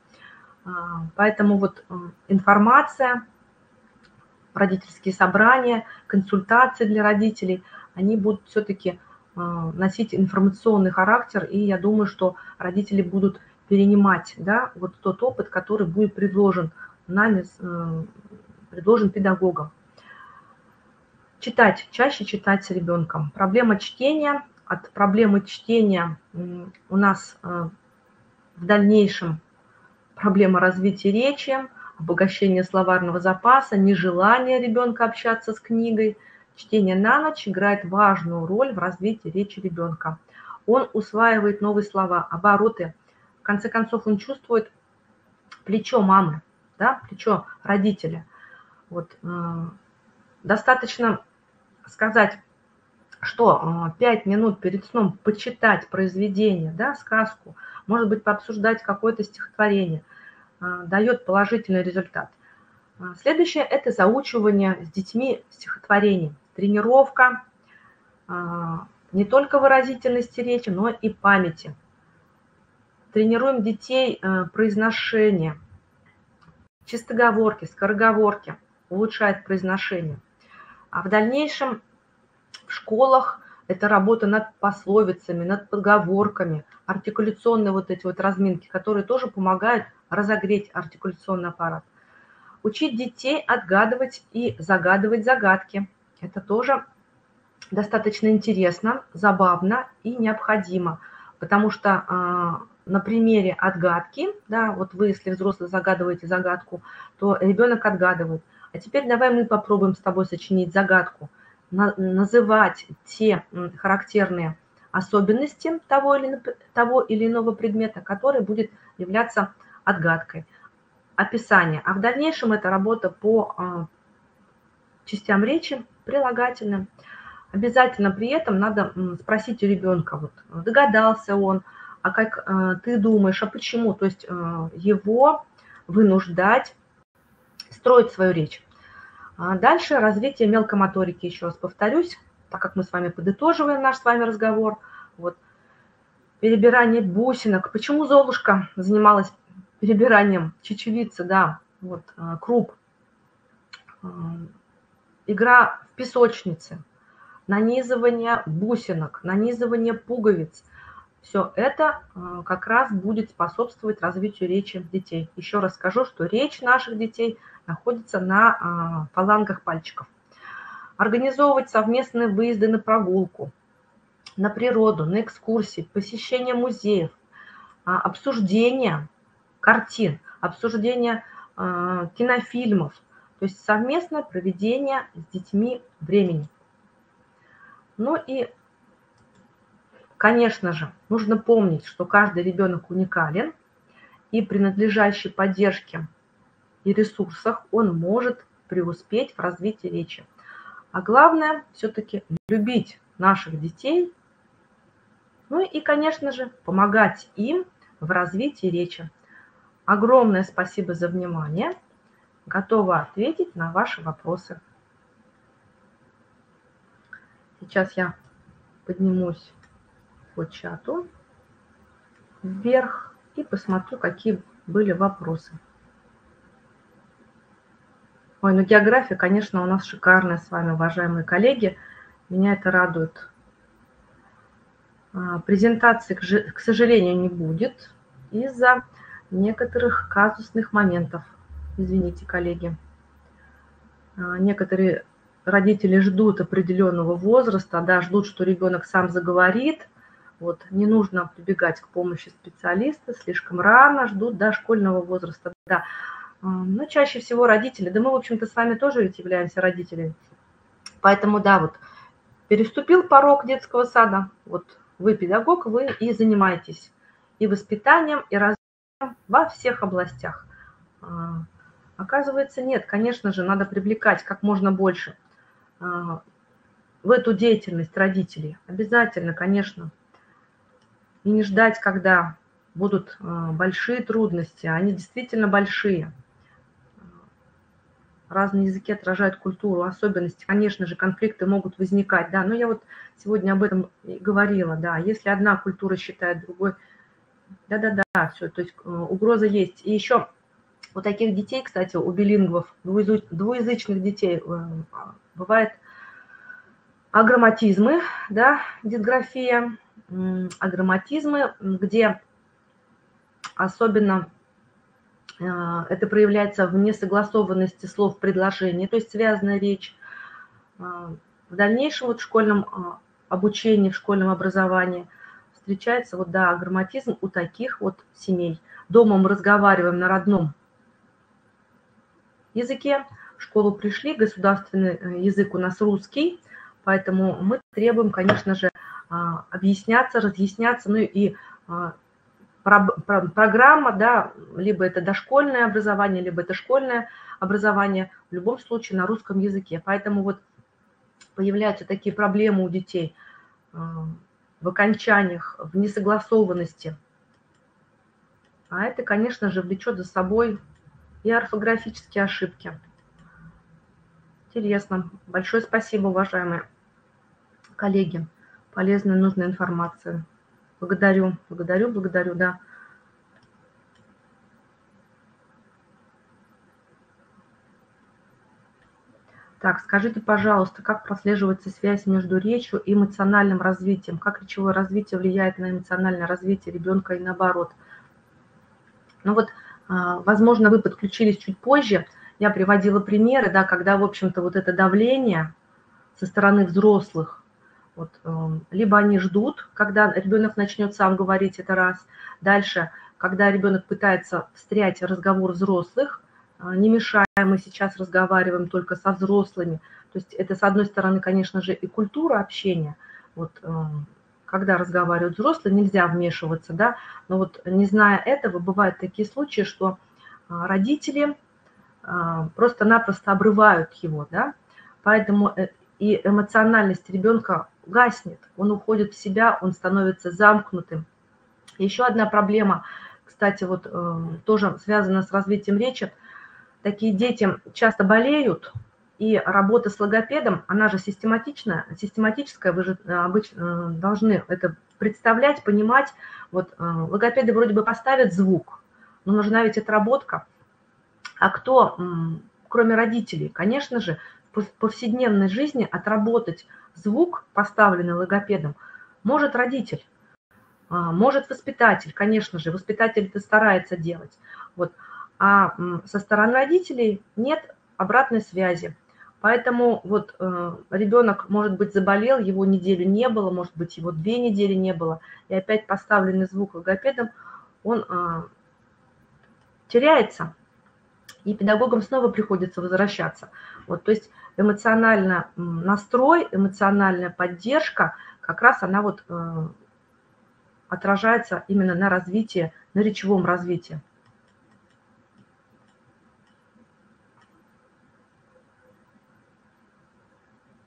А, поэтому вот информация, родительские собрания, консультации для родителей, они будут все-таки а, носить информационный характер, и я думаю, что родители будут перенимать да, вот тот опыт, который будет предложен нами, э, предложен педагогом. Читать, чаще читать с ребенком. Проблема чтения. От проблемы чтения у нас э, в дальнейшем проблема развития речи, обогащение словарного запаса, нежелание ребенка общаться с книгой. Чтение на ночь играет важную роль в развитии речи ребенка. Он усваивает новые слова, обороты. В конце концов, он чувствует плечо мамы, да, плечо родителя. Вот, э, достаточно сказать, что э, пять минут перед сном почитать произведение, да, сказку, может быть, пообсуждать какое-то стихотворение, э, дает положительный результат. Следующее – это заучивание с детьми стихотворений, тренировка не только выразительности речи, но и памяти. Тренируем детей произношение – чистоговорки, скороговорки, улучшает произношение. А в дальнейшем в школах это работа над пословицами, над подговорками, артикуляционные вот эти вот разминки, которые тоже помогают разогреть артикуляционный аппарат. Учить детей отгадывать и загадывать загадки. Это тоже достаточно интересно, забавно и необходимо, потому что а, на примере отгадки, да, вот вы, если взрослый загадываете загадку, то ребенок отгадывает. А теперь давай мы попробуем с тобой сочинить загадку, на, называть те характерные особенности того или, того или иного предмета, который будет являться отгадкой. Описание. А в дальнейшем это работа по а, частям речи, прилагательным. Обязательно при этом надо спросить у ребенка, вот, догадался он, а как э, ты думаешь, а почему? То есть э, его вынуждать строить свою речь. А дальше развитие мелкомоторики, еще раз повторюсь, так как мы с вами подытоживаем наш с вами разговор. Вот. Перебирание бусинок. Почему Золушка занималась перебиранием чечевицы, да, вот, э, круп. Игра в песочнице, нанизывание бусинок, нанизывание пуговиц – все это э, как раз будет способствовать развитию речи детей. Еще раз скажу, что речь наших детей находится на э, фалангах пальчиков. Организовывать совместные выезды на прогулку, на природу, на экскурсии, посещение музеев, а, обсуждение картин, обсуждение э, кинофильмов, то есть совместное проведение с детьми времени. Ну и Конечно же, нужно помнить, что каждый ребенок уникален, и при надлежащей поддержке и ресурсах он может преуспеть в развитии речи. А главное все-таки любить наших детей, ну и, конечно же, помогать им в развитии речи. Огромное спасибо за внимание. Готова ответить на ваши вопросы. Сейчас я поднимусь по чату вверх и посмотрю, какие были вопросы. Ой, ну география, конечно, у нас шикарная с вами, уважаемые коллеги. Меня это радует. А, презентации, к сожалению, не будет из-за некоторых казусных моментов. Извините, коллеги. А, некоторые родители ждут определенного возраста, да, ждут, что ребенок сам заговорит – вот, не нужно прибегать к помощи специалиста слишком рано, ждут до школьного возраста. Да. Но чаще всего родители, да мы, в общем-то, с вами тоже ведь являемся родителями. Поэтому, да, вот переступил порог детского сада, вот вы педагог, вы и занимаетесь и воспитанием, и развитием во всех областях. А, Оказывается, нет, конечно же, надо привлекать как можно больше а, в эту деятельность родителей. Обязательно, конечно. И не ждать, когда будут а, большие трудности. Они действительно большие. Разные языки отражают культуру, особенности. Конечно же, конфликты могут возникать, да. Но я вот сегодня об этом говорила, да. Если одна культура считает другой... Да-да-да, все, то есть э, угроза есть. И еще у таких детей, кстати, у билингвов, двуязычных детей э, бывает агроматизмы, да, дисграфия, агроматизмы, где особенно это проявляется в несогласованности слов предложений, то есть связанная речь. Э, в дальнейшем вот в школьном обучении, в школьном образовании встречается вот, да, агроматизм у таких вот семей. Дома мы разговариваем на родном языке. В школу пришли, государственный э, язык у нас русский, поэтому мы требуем, конечно же, объясняться, разъясняться, ну и а, программа, да, либо это дошкольное образование, либо это школьное образование, в любом случае на русском языке. Поэтому вот появляются такие проблемы у детей а, в окончаниях, в несогласованности. А это, конечно же, влечет за собой и орфографические ошибки. Интересно. Большое спасибо, уважаемые коллеги. Полезная, нужная информация. Благодарю, благодарю, благодарю, да. Так, скажите, пожалуйста, как прослеживается связь между речью и эмоциональным развитием? Как речевое развитие влияет на эмоциональное развитие ребенка и наоборот? Ну вот, а, возможно, вы подключились чуть позже. Я приводила примеры, да, когда, в общем-то, вот это давление со стороны взрослых, вот, эм, либо они ждут, когда ребенок начнет сам говорить, это раз. Дальше, когда ребенок пытается встрять разговор взрослых, э, не мешаем, мы сейчас разговариваем только со взрослыми. То есть это, с одной стороны, конечно же, и культура общения. Вот эм, когда разговаривают взрослые, нельзя вмешиваться, да, но вот не зная этого, бывают такие случаи, что а, родители а, просто-напросто обрывают его, да, поэтому э, и эмоциональность ребенка гаснет, он уходит в себя, он становится замкнутым. Еще одна проблема, кстати, вот э, тоже связана с развитием речи, такие дети часто болеют, и работа с логопедом, она же систематичная, систематическая, вы же э, обычно э, должны это представлять, понимать. Вот логопеды вроде бы поставят звук, но нужна ведь отработка. А кто, кроме родителей, конечно же, в повседневной жизни отработать звук, поставленный логопедом, может родитель, а, может воспитатель, конечно же, воспитатель это старается делать. Вот. А со стороны родителей нет обратной связи. Поэтому вот э, ребенок, может быть, заболел, его неделю не было, может быть, его две недели не было, и опять поставленный звук логопедом, он э, теряется, и педагогам снова приходится возвращаться. Вот, то есть эмоционально настрой, эмоциональная поддержка, как раз она вот э, отражается именно на развитии, на речевом развитии.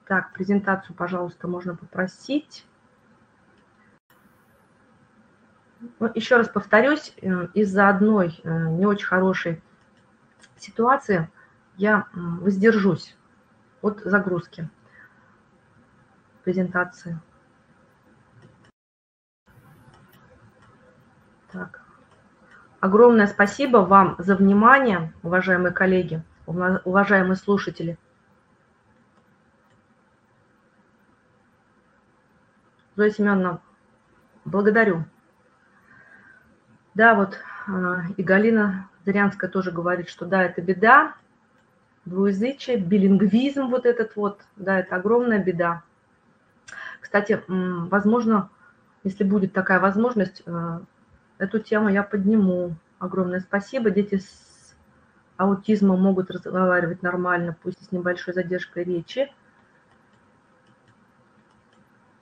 Так, презентацию, пожалуйста, можно попросить. Ну, еще раз повторюсь, э, из-за одной э, не очень хорошей ситуации я воздержусь от загрузки презентации. Так. Огромное спасибо вам за внимание, уважаемые коллеги, уважаемые слушатели. Зоя Семеновна, благодарю. Да, вот а, и Галина Зырянская тоже говорит, что да, это беда, двуязычие, билингвизм вот этот вот, да, это огромная беда. Кстати, возможно, если будет такая возможность, а, эту тему я подниму. Огромное спасибо. Дети с аутизмом могут разговаривать нормально, пусть с небольшой задержкой речи.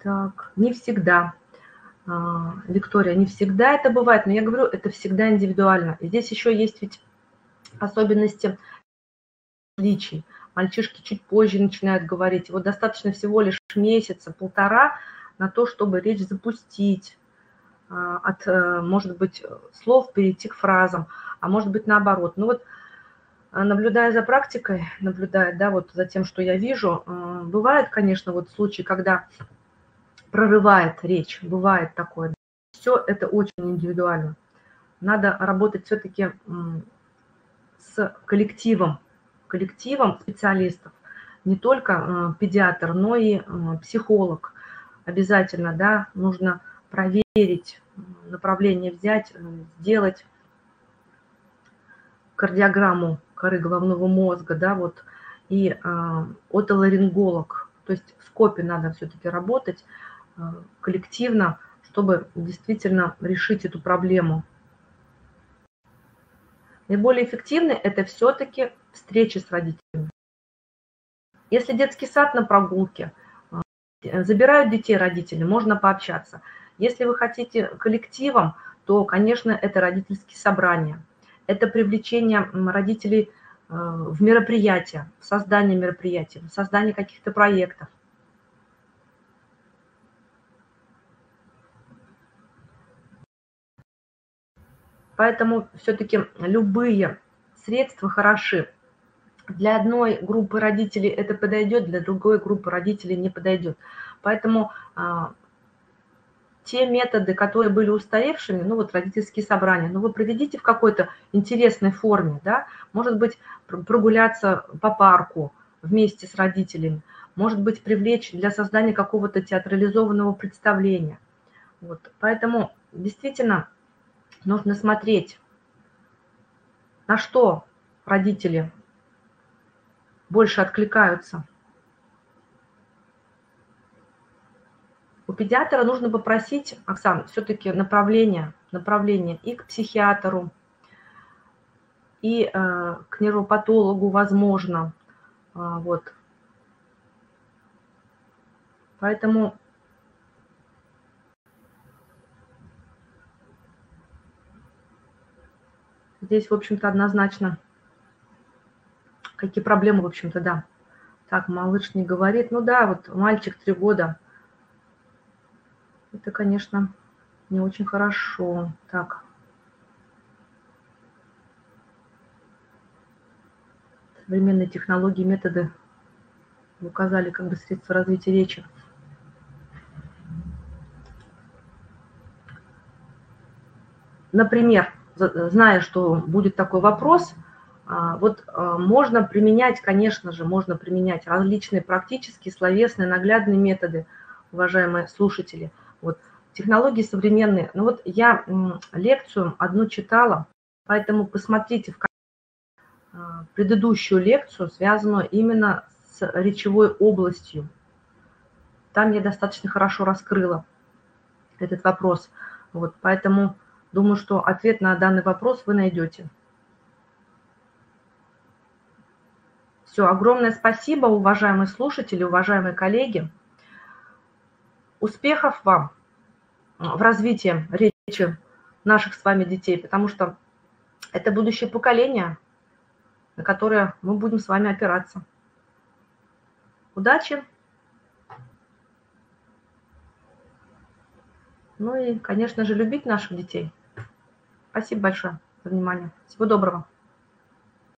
Так, не всегда. А, Виктория, не всегда это бывает, но я говорю, это всегда индивидуально. И здесь еще есть ведь особенности различий. Мальчишки чуть позже начинают говорить. Вот достаточно всего лишь месяца, полтора на то, чтобы речь запустить, а, от, э, может быть, слов перейти к фразам, а может быть наоборот. Ну вот, а, наблюдая за практикой, наблюдая, да, вот за тем, что я вижу, бывает, конечно, вот случаи, когда прорывает речь, бывает такое. Все это очень индивидуально. Надо работать все-таки с коллективом, коллективом специалистов, не только э, педиатр, но и психолог. Обязательно, да, нужно проверить, направление взять, э, сделать кардиограмму коры головного мозга, да, вот, и э, отоларинголог, то есть в скопе надо все-таки работать э, коллективно, чтобы действительно решить эту проблему. Наиболее эффективны это все-таки встречи с родителями. Если детский сад на прогулке, э, забирают детей родители, можно пообщаться – если вы хотите коллективом, то, конечно, это родительские собрания. Это привлечение родителей э, в мероприятия, в создание мероприятий, в создание каких-то проектов. Поэтому все-таки любые средства хороши. Для одной группы родителей это подойдет, для другой группы родителей не подойдет. Поэтому а, те методы, которые были устаревшими, ну вот родительские собрания, ну вы проведите в какой-то интересной форме, да, может быть, прогуляться по парку вместе с родителями, может быть, привлечь для создания какого-то театрализованного представления. Вот. Поэтому действительно нужно смотреть, на что родители больше откликаются – У педиатра нужно попросить, Оксан, все-таки направление, направление и к психиатру, и э, к нейропатологу, возможно. А, вот. Поэтому здесь, в общем-то, однозначно какие проблемы, в общем-то, да. Так, малыш не говорит. Ну да, вот мальчик три года – это, конечно, не очень хорошо. Так. Современные технологии, методы указали как бы средства развития речи. Например, зная, что будет такой вопрос, а, вот а, можно применять, конечно же, можно применять различные практические, словесные, наглядные методы, уважаемые слушатели – вот. Технологии современные. Ну вот я лекцию одну читала, поэтому посмотрите в а, предыдущую лекцию, связанную именно с речевой областью. Там я достаточно хорошо раскрыла этот вопрос. Вот, поэтому думаю, что ответ на данный вопрос вы найдете. Все, огромное спасибо, уважаемые слушатели, уважаемые коллеги. Успехов вам в развитии речи наших с вами детей, потому что это будущее поколение, на которое мы будем с вами опираться. Удачи! Ну и, конечно же, любить наших детей. Спасибо большое за внимание. Всего доброго.